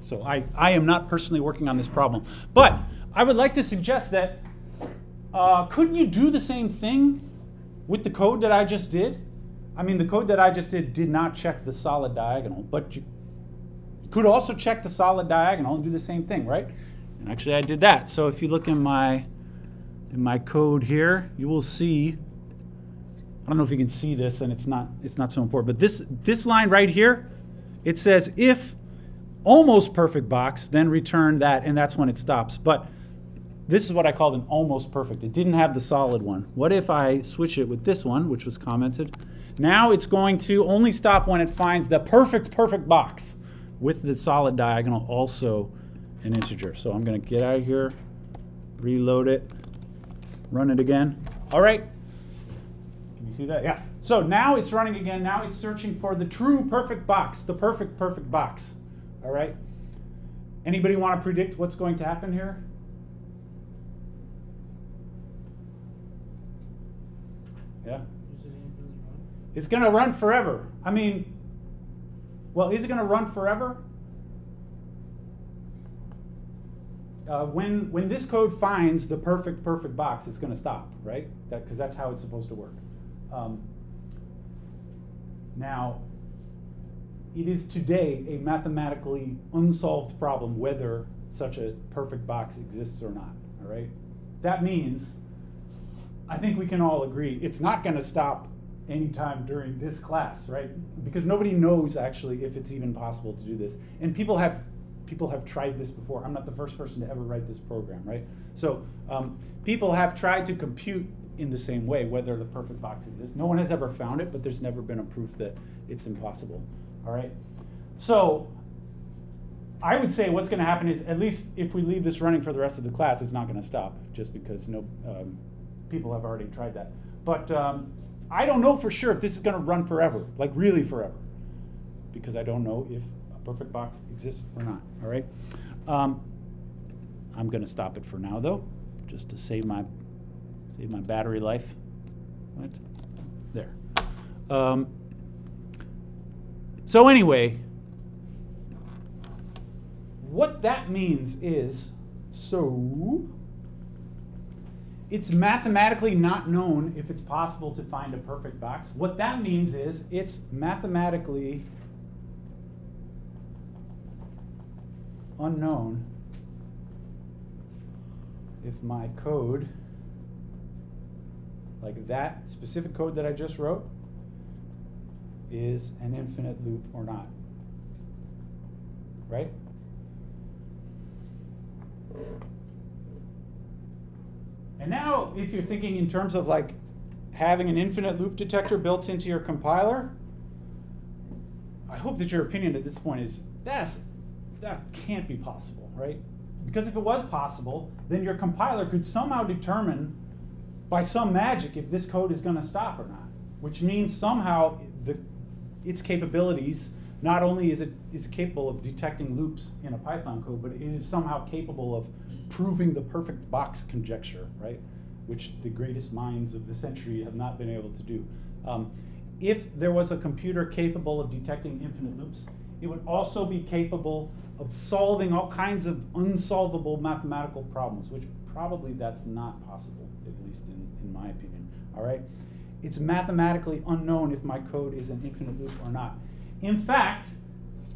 so I, I am not personally working on this problem. But I would like to suggest that uh, couldn't you do the same thing with the code that I just did, I mean, the code that I just did did not check the solid diagonal, but you could also check the solid diagonal and do the same thing, right? And actually, I did that. So if you look in my in my code here, you will see. I don't know if you can see this, and it's not it's not so important. But this this line right here, it says if almost perfect box, then return that, and that's when it stops. But this is what I called an almost perfect. It didn't have the solid one. What if I switch it with this one, which was commented? Now it's going to only stop when it finds the perfect, perfect box with the solid diagonal also an integer. So I'm going to get out of here, reload it, run it again. All right. Can you see that? Yes. So now it's running again. Now it's searching for the true perfect box, the perfect, perfect box. All right. Anybody want to predict what's going to happen here? Yeah. It's going to run forever. I mean, well, is it going to run forever? Uh, when when this code finds the perfect perfect box, it's going to stop, right? Because that, that's how it's supposed to work. Um, now, it is today a mathematically unsolved problem whether such a perfect box exists or not. All right. That means I think we can all agree it's not going to stop anytime during this class, right? Because nobody knows actually if it's even possible to do this. And people have people have tried this before. I'm not the first person to ever write this program, right? So um, people have tried to compute in the same way whether the perfect box exists. No one has ever found it, but there's never been a proof that it's impossible. All right. So I would say what's going to happen is at least if we leave this running for the rest of the class, it's not going to stop just because no um, people have already tried that. But um, I don't know for sure if this is going to run forever, like really forever, because I don't know if a perfect box exists or not. All right. Um, I'm going to stop it for now, though, just to save my save my battery life. What? There. Um, so anyway, what that means is so it's mathematically not known if it's possible to find a perfect box. What that means is it's mathematically unknown if my code, like that specific code that I just wrote, is an infinite loop or not. Right? And now, if you're thinking in terms of like having an infinite loop detector built into your compiler, I hope that your opinion at this point is that's that can't be possible, right? Because if it was possible, then your compiler could somehow determine by some magic if this code is going to stop or not, which means somehow the, its capabilities not only is it is capable of detecting loops in a Python code, but it is somehow capable of proving the perfect box conjecture, right? Which the greatest minds of the century have not been able to do. Um, if there was a computer capable of detecting infinite loops, it would also be capable of solving all kinds of unsolvable mathematical problems, which probably that's not possible, at least in, in my opinion. All right? It's mathematically unknown if my code is an infinite loop or not. In fact,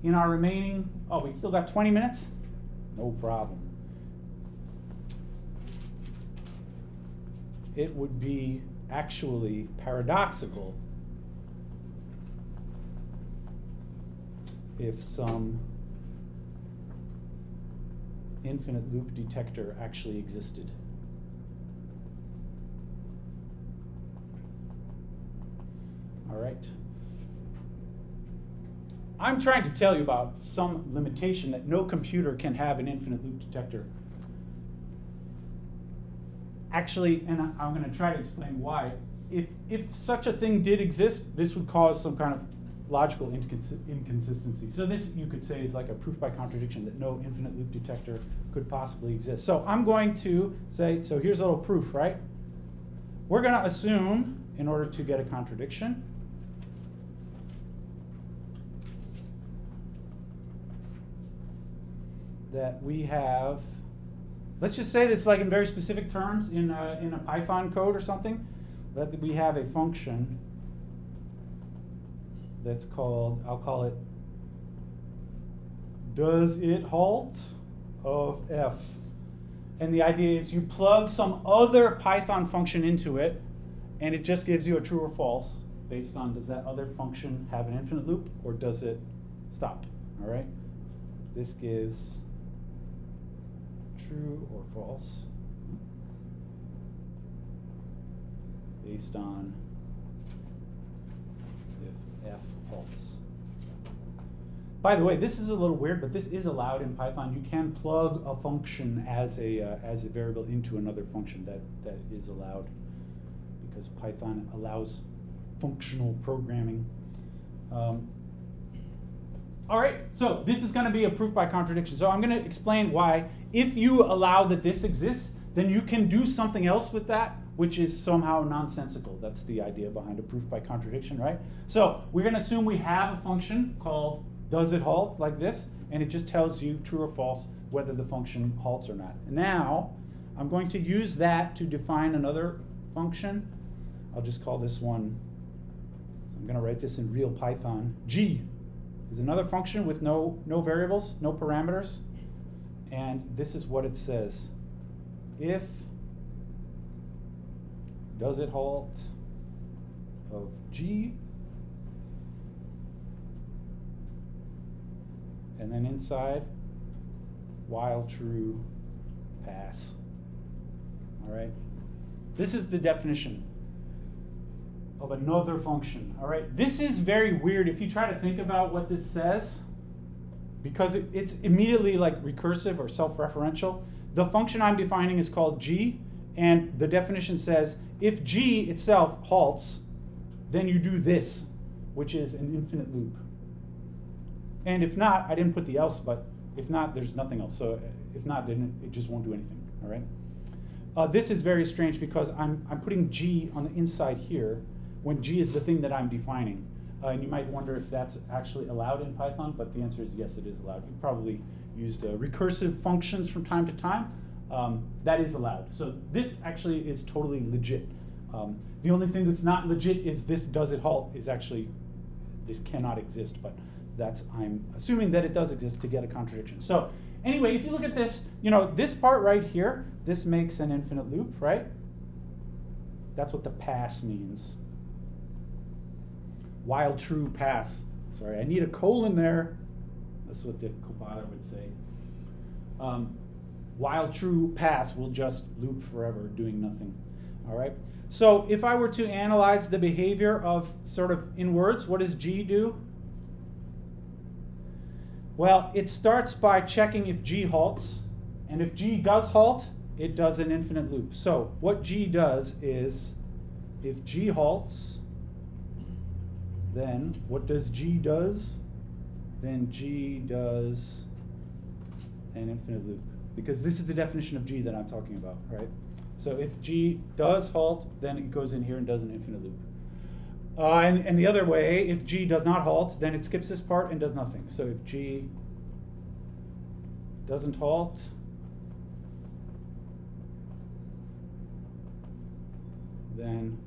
in our remaining, oh, we still got 20 minutes? No problem. It would be actually paradoxical if some infinite loop detector actually existed. All right. I'm trying to tell you about some limitation that no computer can have an infinite loop detector. Actually, and I'm going to try to explain why. If, if such a thing did exist, this would cause some kind of logical incons inconsistency. So this, you could say, is like a proof by contradiction that no infinite loop detector could possibly exist. So I'm going to say, so here's a little proof, right? We're going to assume, in order to get a contradiction, that we have, let's just say this like in very specific terms in a, in a Python code or something, that we have a function that's called, I'll call it, does it halt of f. And the idea is you plug some other Python function into it, and it just gives you a true or false based on does that other function have an infinite loop or does it stop? All right? This gives true or false based on if f halts. By the way, this is a little weird, but this is allowed in Python. You can plug a function as a, uh, as a variable into another function that, that is allowed because Python allows functional programming. Um, all right, so this is going to be a proof by contradiction. So I'm going to explain why, if you allow that this exists, then you can do something else with that, which is somehow nonsensical. That's the idea behind a proof by contradiction, right? So we're going to assume we have a function called does it halt like this, and it just tells you true or false whether the function halts or not. Now, I'm going to use that to define another function. I'll just call this one, so I'm going to write this in real Python, g is another function with no, no variables, no parameters. And this is what it says. If does it halt of g and then inside while true pass. All right. This is the definition of another function. All right, this is very weird if you try to think about what this says, because it, it's immediately like recursive or self-referential. The function I'm defining is called g, and the definition says if g itself halts, then you do this, which is an infinite loop. And if not, I didn't put the else, but if not, there's nothing else. So if not, then it just won't do anything. All right. Uh, this is very strange because I'm, I'm putting g on the inside here, when G is the thing that I'm defining. Uh, and you might wonder if that's actually allowed in Python, but the answer is yes, it is allowed. You probably used uh, recursive functions from time to time. Um, that is allowed. So this actually is totally legit. Um, the only thing that's not legit is this does it halt is actually, this cannot exist, but that's, I'm assuming that it does exist to get a contradiction. So anyway, if you look at this, you know, this part right here, this makes an infinite loop, right? That's what the pass means. While true pass. Sorry, I need a colon there. That's what the compiler would say. Um, while true pass will just loop forever, doing nothing. All right. So if I were to analyze the behavior of sort of in words, what does G do? Well, it starts by checking if G halts. And if G does halt, it does an infinite loop. So what G does is, if G halts, then what does G does? Then G does an infinite loop. Because this is the definition of G that I'm talking about, right? So if G does halt, then it goes in here and does an infinite loop. Uh, and, and the other way, if G does not halt, then it skips this part and does nothing. So if G doesn't halt, then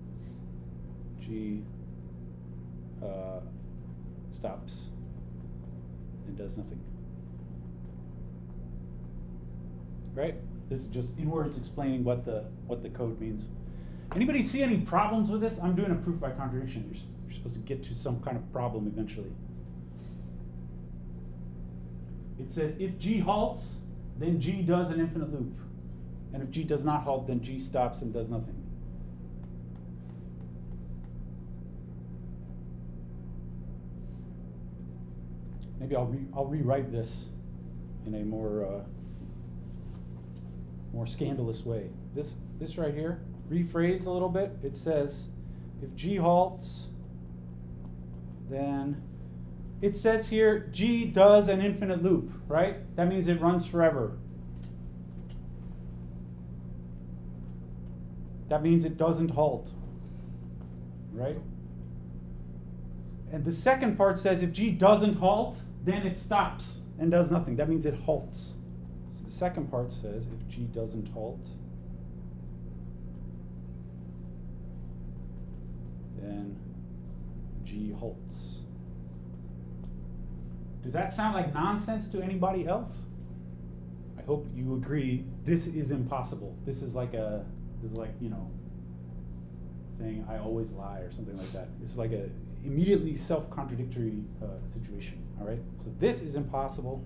G uh, stops and does nothing. Right? This is just in words explaining what the what the code means. Anybody see any problems with this? I'm doing a proof by contradiction. You're, you're supposed to get to some kind of problem eventually. It says if G halts, then G does an infinite loop. And if G does not halt, then G stops and does nothing. Maybe I'll, re I'll rewrite this in a more, uh, more scandalous way. This, this right here, rephrased a little bit, it says if G halts, then it says here G does an infinite loop, right? That means it runs forever. That means it doesn't halt, right? And the second part says if G doesn't halt, then it stops and does nothing. That means it halts. So the second part says if G doesn't halt, then G halts. Does that sound like nonsense to anybody else? I hope you agree this is impossible. This is like a this is like, you know, saying I always lie or something like that. It's like a immediately self-contradictory uh, situation, all right? So this is impossible.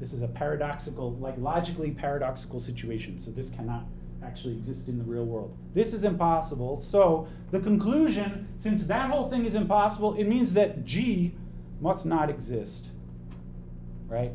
This is a paradoxical, like logically paradoxical situation. So this cannot actually exist in the real world. This is impossible. So the conclusion, since that whole thing is impossible, it means that G must not exist. Right?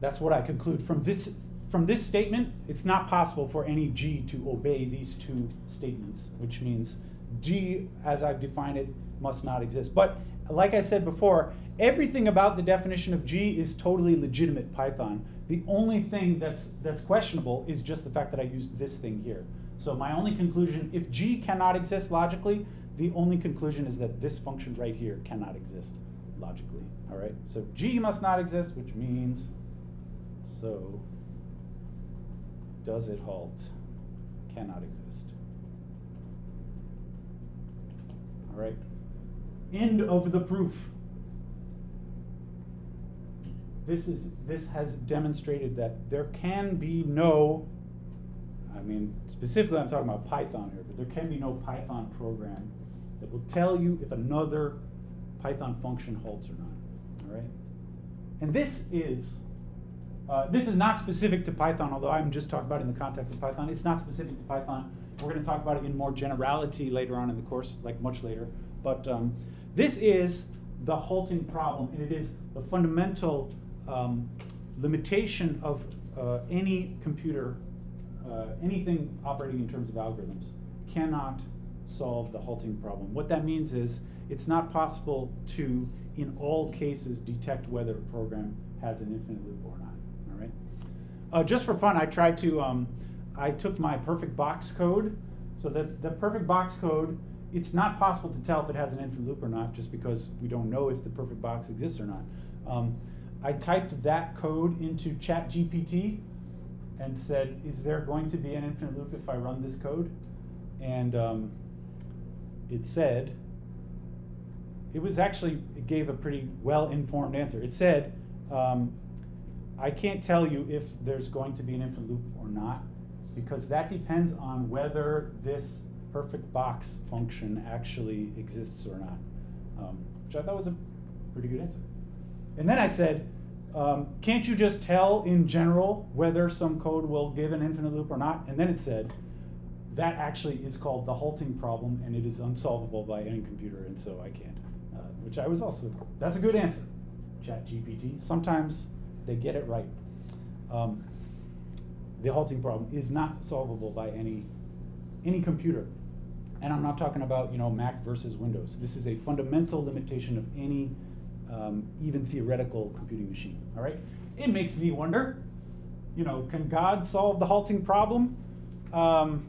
That's what I conclude from this from this statement. It's not possible for any G to obey these two statements, which means G, as I've defined it, must not exist. But like I said before, everything about the definition of G is totally legitimate Python. The only thing that's, that's questionable is just the fact that I used this thing here. So my only conclusion, if G cannot exist logically, the only conclusion is that this function right here cannot exist logically, all right? So G must not exist, which means, so does it halt, cannot exist. All right, end of the proof this is this has demonstrated that there can be no I mean specifically I'm talking about Python here, but there can be no Python program that will tell you if another Python function halts or not. All right, and this is uh, this is not specific to Python, although I'm just talking about it in the context of Python. It's not specific to Python. We're going to talk about it in more generality later on in the course, like much later. But um, this is the halting problem, and it is the fundamental um, limitation of uh, any computer, uh, anything operating in terms of algorithms, cannot solve the halting problem. What that means is it's not possible to, in all cases, detect whether a program has an infinite loop or not. Uh, just for fun, I tried to. Um, I took my perfect box code. So that the perfect box code, it's not possible to tell if it has an infinite loop or not, just because we don't know if the perfect box exists or not. Um, I typed that code into ChatGPT and said, is there going to be an infinite loop if I run this code? And um, it said, it was actually, it gave a pretty well-informed answer. It said, um, I can't tell you if there's going to be an infinite loop or not. because that depends on whether this perfect box function actually exists or not, um, which I thought was a pretty good answer. And then I said, um, can't you just tell in general whether some code will give an infinite loop or not? And then it said, that actually is called the halting problem and it is unsolvable by any computer and so I can't. Uh, which I was also, that's a good answer, Chat GPT. Sometimes they get it right. Um, the halting problem is not solvable by any, any computer. And I'm not talking about you know Mac versus Windows. This is a fundamental limitation of any um, even theoretical computing machine. All right. It makes me wonder, you know, can God solve the halting problem? Um,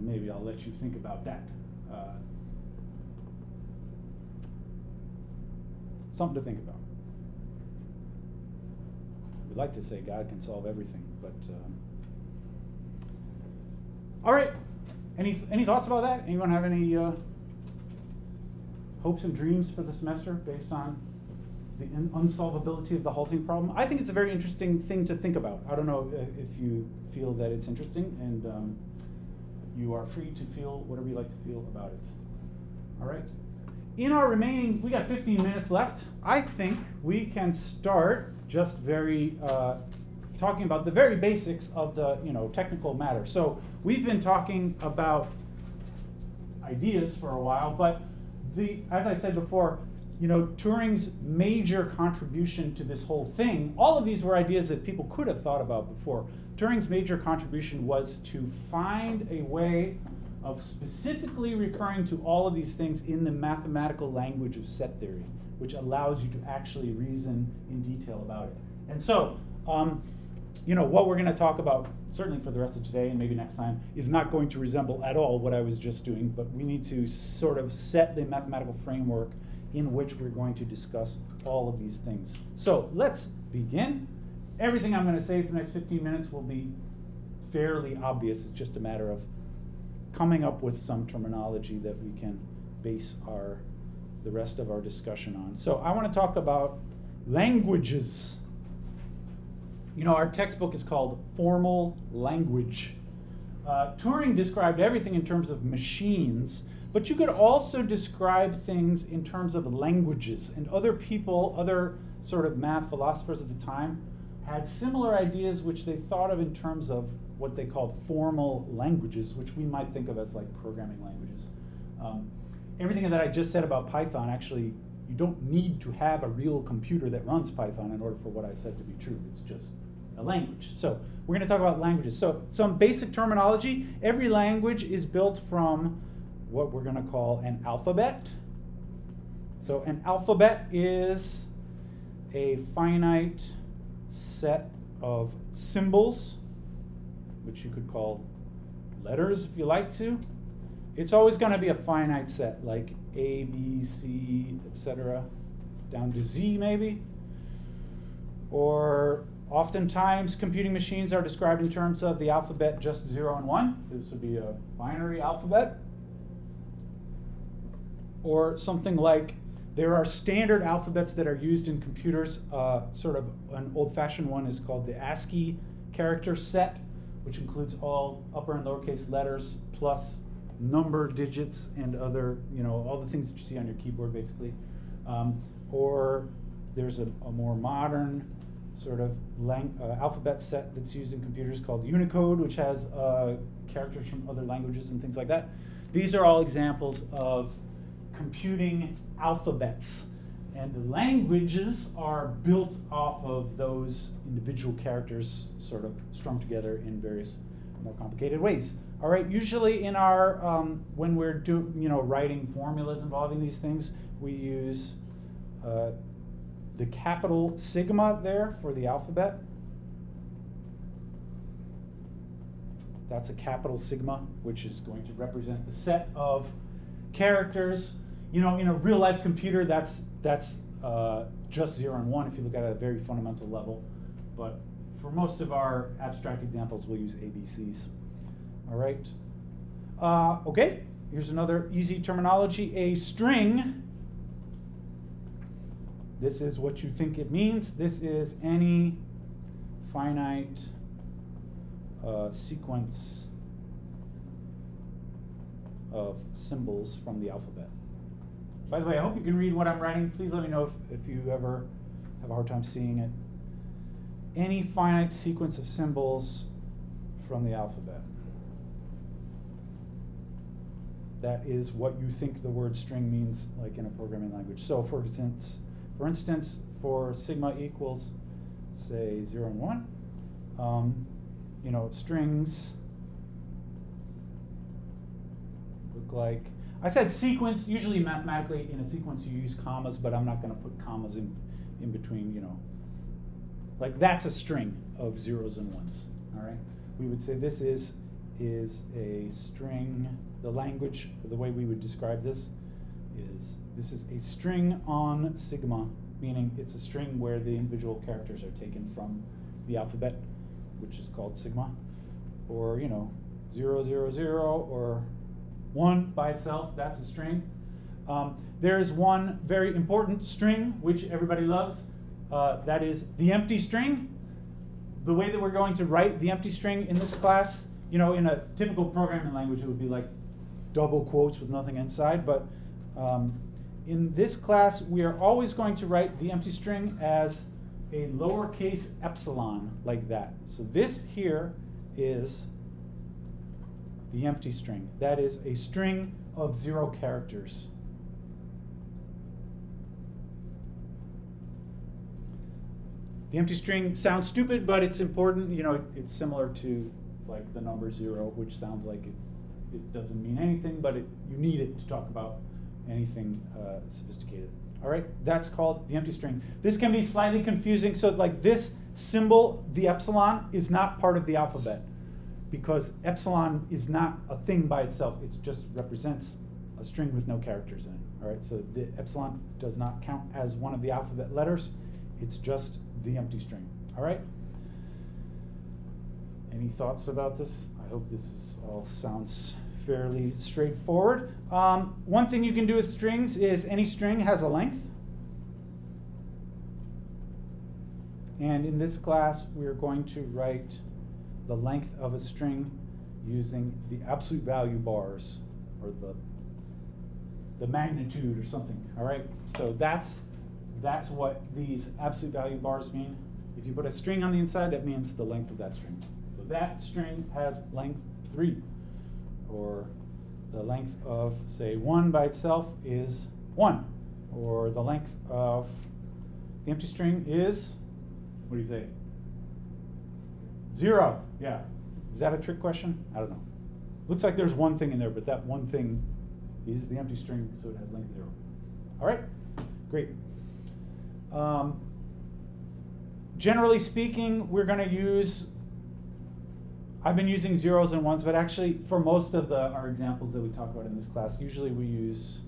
maybe I'll let you think about that. Uh, something to think about. We'd like to say God can solve everything, but um, all right. Any any thoughts about that? Anyone have any uh, hopes and dreams for the semester based on the unsolvability of the halting problem? I think it's a very interesting thing to think about. I don't know if you feel that it's interesting, and um, you are free to feel whatever you like to feel about it. All right. In our remaining, we got 15 minutes left. I think we can start just very uh, talking about the very basics of the you know technical matter. So we've been talking about ideas for a while, but the as I said before, you know Turing's major contribution to this whole thing. All of these were ideas that people could have thought about before. Turing's major contribution was to find a way of specifically referring to all of these things in the mathematical language of set theory, which allows you to actually reason in detail about it. And so, um, you know, what we're going to talk about, certainly for the rest of today and maybe next time, is not going to resemble at all what I was just doing, but we need to sort of set the mathematical framework in which we're going to discuss all of these things. So let's begin. Everything I'm going to say for the next 15 minutes will be fairly obvious. It's just a matter of coming up with some terminology that we can base our the rest of our discussion on. So I want to talk about languages you know, our textbook is called Formal Language. Uh, Turing described everything in terms of machines, but you could also describe things in terms of languages. And other people, other sort of math philosophers at the time, had similar ideas which they thought of in terms of what they called formal languages, which we might think of as like programming languages. Um, everything that I just said about Python actually you don't need to have a real computer that runs Python in order for what I said to be true. It's just a language. So we're going to talk about languages. So some basic terminology. Every language is built from what we're going to call an alphabet. So an alphabet is a finite set of symbols, which you could call letters if you like to. It's always going to be a finite set, like A, B, C, etc., down to Z maybe. Or Oftentimes, computing machines are described in terms of the alphabet just 0 and 1. This would be a binary alphabet. Or something like there are standard alphabets that are used in computers. Uh, sort of an old fashioned one is called the ASCII character set, which includes all upper and lowercase letters plus number digits and other, you know, all the things that you see on your keyboard basically. Um, or there's a, a more modern sort of lang- uh, alphabet set that's used in computers called Unicode, which has uh, characters from other languages and things like that. These are all examples of computing alphabets. And the languages are built off of those individual characters sort of strung together in various more complicated ways. All right, usually in our, um, when we're do, you know, writing formulas involving these things, we use uh, the capital sigma there for the alphabet. That's a capital sigma, which is going to represent the set of characters. You know, in a real life computer, that's that's uh, just zero and one if you look at it at a very fundamental level. But for most of our abstract examples, we'll use ABCs. All right. Uh, okay, here's another easy terminology. A string this is what you think it means. This is any finite uh, sequence of symbols from the alphabet. By the way, I hope you can read what I'm writing. Please let me know if, if you ever have a hard time seeing it. Any finite sequence of symbols from the alphabet. That is what you think the word string means, like in a programming language. So, for instance, for instance, for sigma equals, say, zero and one, um, you know, strings look like. I said sequence. Usually, mathematically, in a sequence, you use commas, but I'm not going to put commas in, in between. You know, like that's a string of zeros and ones. All right. We would say this is is a string. The language, the way we would describe this, is this is a string on sigma, meaning it's a string where the individual characters are taken from the alphabet, which is called sigma, or you know, zero zero zero or one by itself. That's a string. Um, there is one very important string which everybody loves. Uh, that is the empty string. The way that we're going to write the empty string in this class, you know, in a typical programming language, it would be like double quotes with nothing inside. But um, in this class, we are always going to write the empty string as a lowercase epsilon, like that. So this here is the empty string. That is a string of zero characters. The empty string sounds stupid, but it's important. You know, it's similar to like the number zero, which sounds like it's, it doesn't mean anything, but it, you need it to talk about anything uh, sophisticated. All right, that's called the empty string. This can be slightly confusing. So like this symbol, the epsilon, is not part of the alphabet because epsilon is not a thing by itself. It just represents a string with no characters in it. All right, so the epsilon does not count as one of the alphabet letters. It's just the empty string. All right. Any thoughts about this? I hope this is, all sounds fairly straightforward. Um, one thing you can do with strings is any string has a length. And in this class, we are going to write the length of a string using the absolute value bars or the the magnitude or something. All right, so that's that's what these absolute value bars mean. If you put a string on the inside, that means the length of that string. So that string has length three, or the length of say one by itself is one, or the length of the empty string is what do you say? Zero. Yeah. Is that a trick question? I don't know. Looks like there's one thing in there, but that one thing is the empty string, so it has length zero. All right, great. Um, generally speaking, we're going to use, I've been using zeros and ones, but actually for most of the our examples that we talk about in this class, usually we use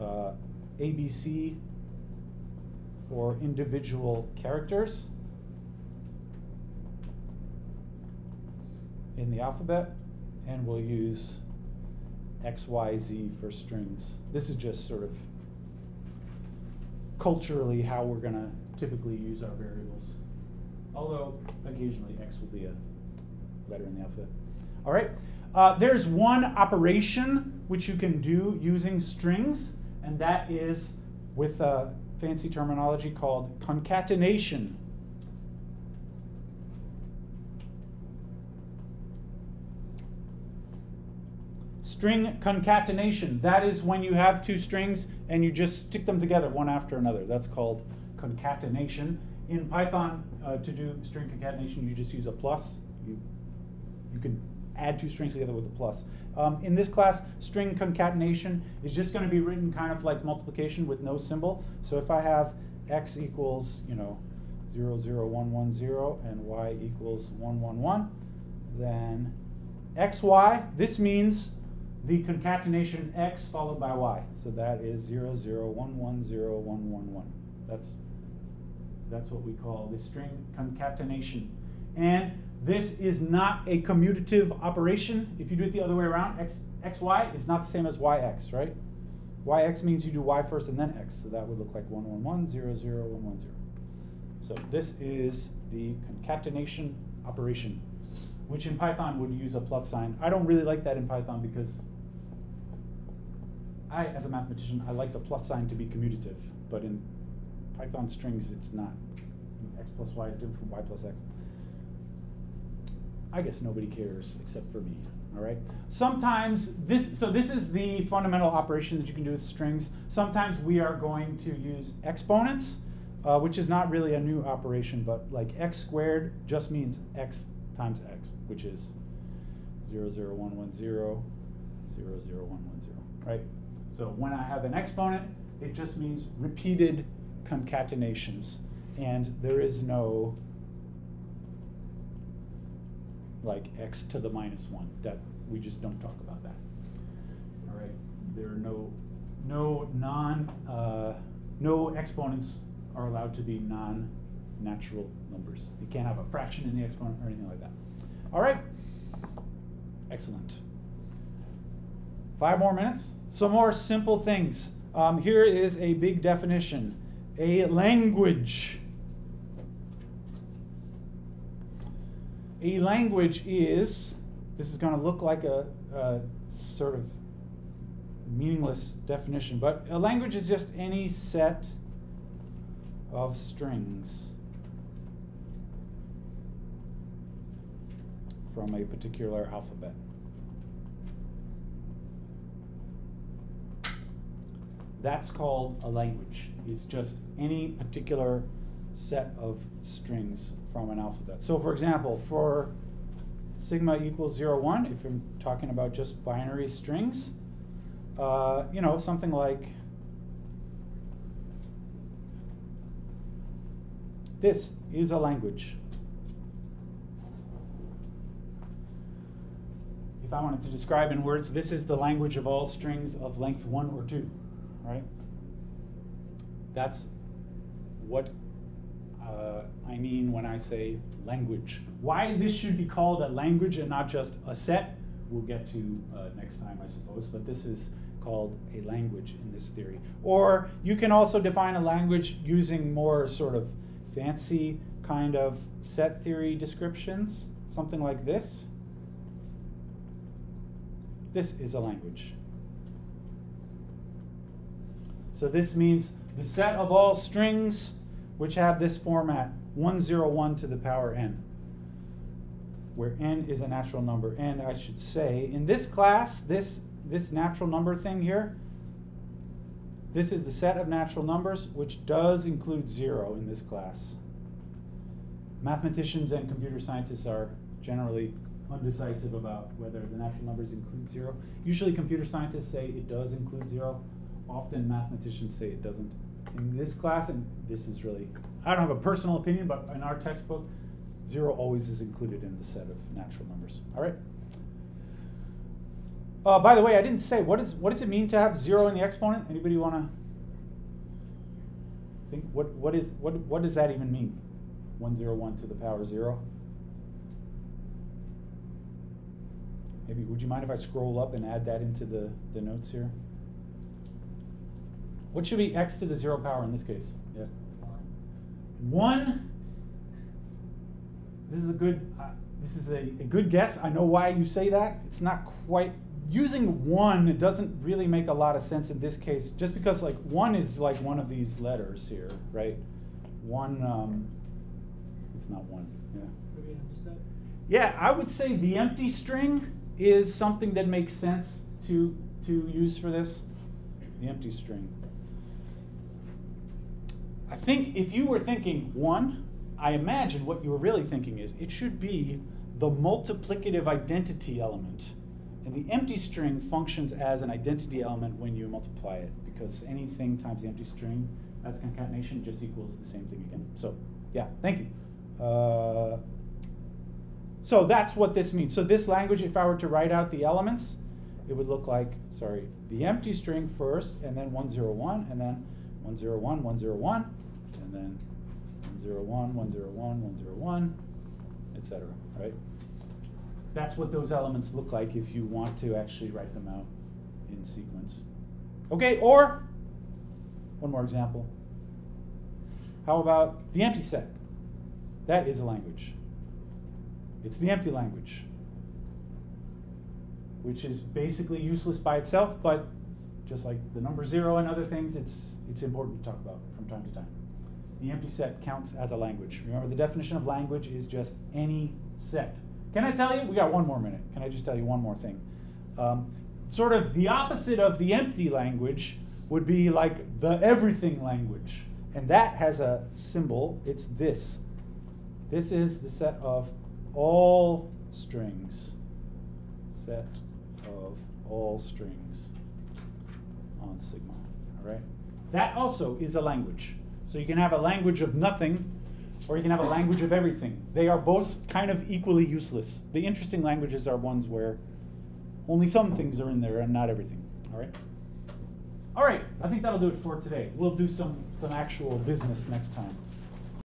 uh, ABC for individual characters. In the alphabet, and we'll use X, Y, Z for strings. This is just sort of culturally how we're going to typically use our variables. Although occasionally X will be a letter in the alphabet. All right. Uh, there's one operation which you can do using strings, and that is with a fancy terminology called concatenation. String concatenation. That is when you have two strings and you just stick them together one after another. That's called concatenation. In Python, uh, to do string concatenation, you just use a plus. You, you can add two strings together with a plus. Um, in this class, string concatenation is just going to be written kind of like multiplication with no symbol. So if I have x equals, you know, 0, 0, 1, 1, 0, and y equals 1, 1, 1, then xy, this means the concatenation x followed by y. So that is 0, 0, 1, 1, 0, 1, 1, 1. That's, that's what we call the string concatenation. And this is not a commutative operation. If you do it the other way around, x, xy is not the same as yx, right? yx means you do y first and then x. So that would look like 1, 1, 1, 0, 0, 1, 1, 0. So this is the concatenation operation. which in Python would use a plus sign. I don't really like that in Python because I, as a mathematician, I like the plus sign to be commutative, but in Python strings, it's not. X plus Y is different from Y plus X. I guess nobody cares except for me. All right. Sometimes this, so this is the fundamental operation that you can do with strings. Sometimes we are going to use exponents, uh, which is not really a new operation, but like x squared just means x times x, which is 0, 0, 1, 1, 0, 0, 0, 1, 1, 0, right? So when I have an exponent, it just means repeated concatenations, and there is no like x to the minus one. That we just don't talk about that. All right, there are no no non uh, no exponents are allowed to be non-natural numbers. You can't have a fraction in the exponent or anything like that. All right, excellent. Five more minutes. Some more simple things. Um, here is a big definition. A language A language is, this is going to look like a, a, sort of meaningless definition, but a language is just any set of strings from a particular alphabet. That's called a language. It's just any particular set of strings from an alphabet. So for example, for sigma equals 0, 1, if I'm talking about just binary strings, uh, you know, something like this is a language. If I wanted to describe in words, this is the language of all strings of length 1 or 2, right? That's what uh, I mean when I say language. Why this should be called a language and not just a set, we'll get to uh, next time, I suppose, but this is called a language in this theory. Or you can also define a language using more sort of fancy kind of set theory descriptions, something like this. This is a language. So this means the set of all strings which have this format 101 to the power n, where n is a natural number. And I should say, in this class, this, this natural number thing here, this is the set of natural numbers, which does include zero in this class. Mathematicians and computer scientists are generally undecisive about whether the natural numbers include zero. Usually computer scientists say it does include zero. Often mathematicians say it doesn't in this class, and this is really, I don't have a personal opinion, but in our textbook, zero always is included in the set of natural numbers. All right. Uh, by the way, I didn't say what is what does it mean to have zero in the exponent? Anybody want to think what what is what what does that even mean? One zero one to the power zero. Maybe would you mind if I scroll up and add that into the, the notes here? What should be x to the zero power in this case? Yeah. One. This is a good. Uh, this is a, a good guess. I know why you say that. It's not quite using one. It doesn't really make a lot of sense in this case, just because like one is like one of these letters here, right? One. Um, it's not one. Yeah. Yeah, I would say the empty string is something that makes sense to to use for this. The empty string. I think if you were thinking one, I imagine what you were really thinking is it should be the multiplicative identity element. And the empty string functions as an identity element when you multiply it because anything times the empty string as concatenation just equals the same thing again. So yeah, thank you. Uh, so that's what this means. So this language, if I were to write out the elements, it would look like, sorry, the empty string first, and then 101, and then 101, 101, and then 101, 101, 101, etc. Right? That's what those elements look like if you want to actually write them out in sequence. Okay, or one more example. How about the empty set? That is a language. It's the empty language, which is basically useless by itself, but just like the number zero and other things, it's, it's important to talk about from time to time. The empty set counts as a language. Remember, the definition of language is just any set. Can I tell you? We got one more minute. Can I just tell you one more thing? Um, sort of the opposite of the empty language would be like the everything language. And that has a symbol. It's this. This is the set of all strings. Set of all strings on sigma. All right? That also is a language. So you can have a language of nothing or you can have a language of everything. They are both kind of equally useless. The interesting languages are ones where only some things are in there and not everything. All right? All right, I think that'll do it for today. We'll do some some actual business next time.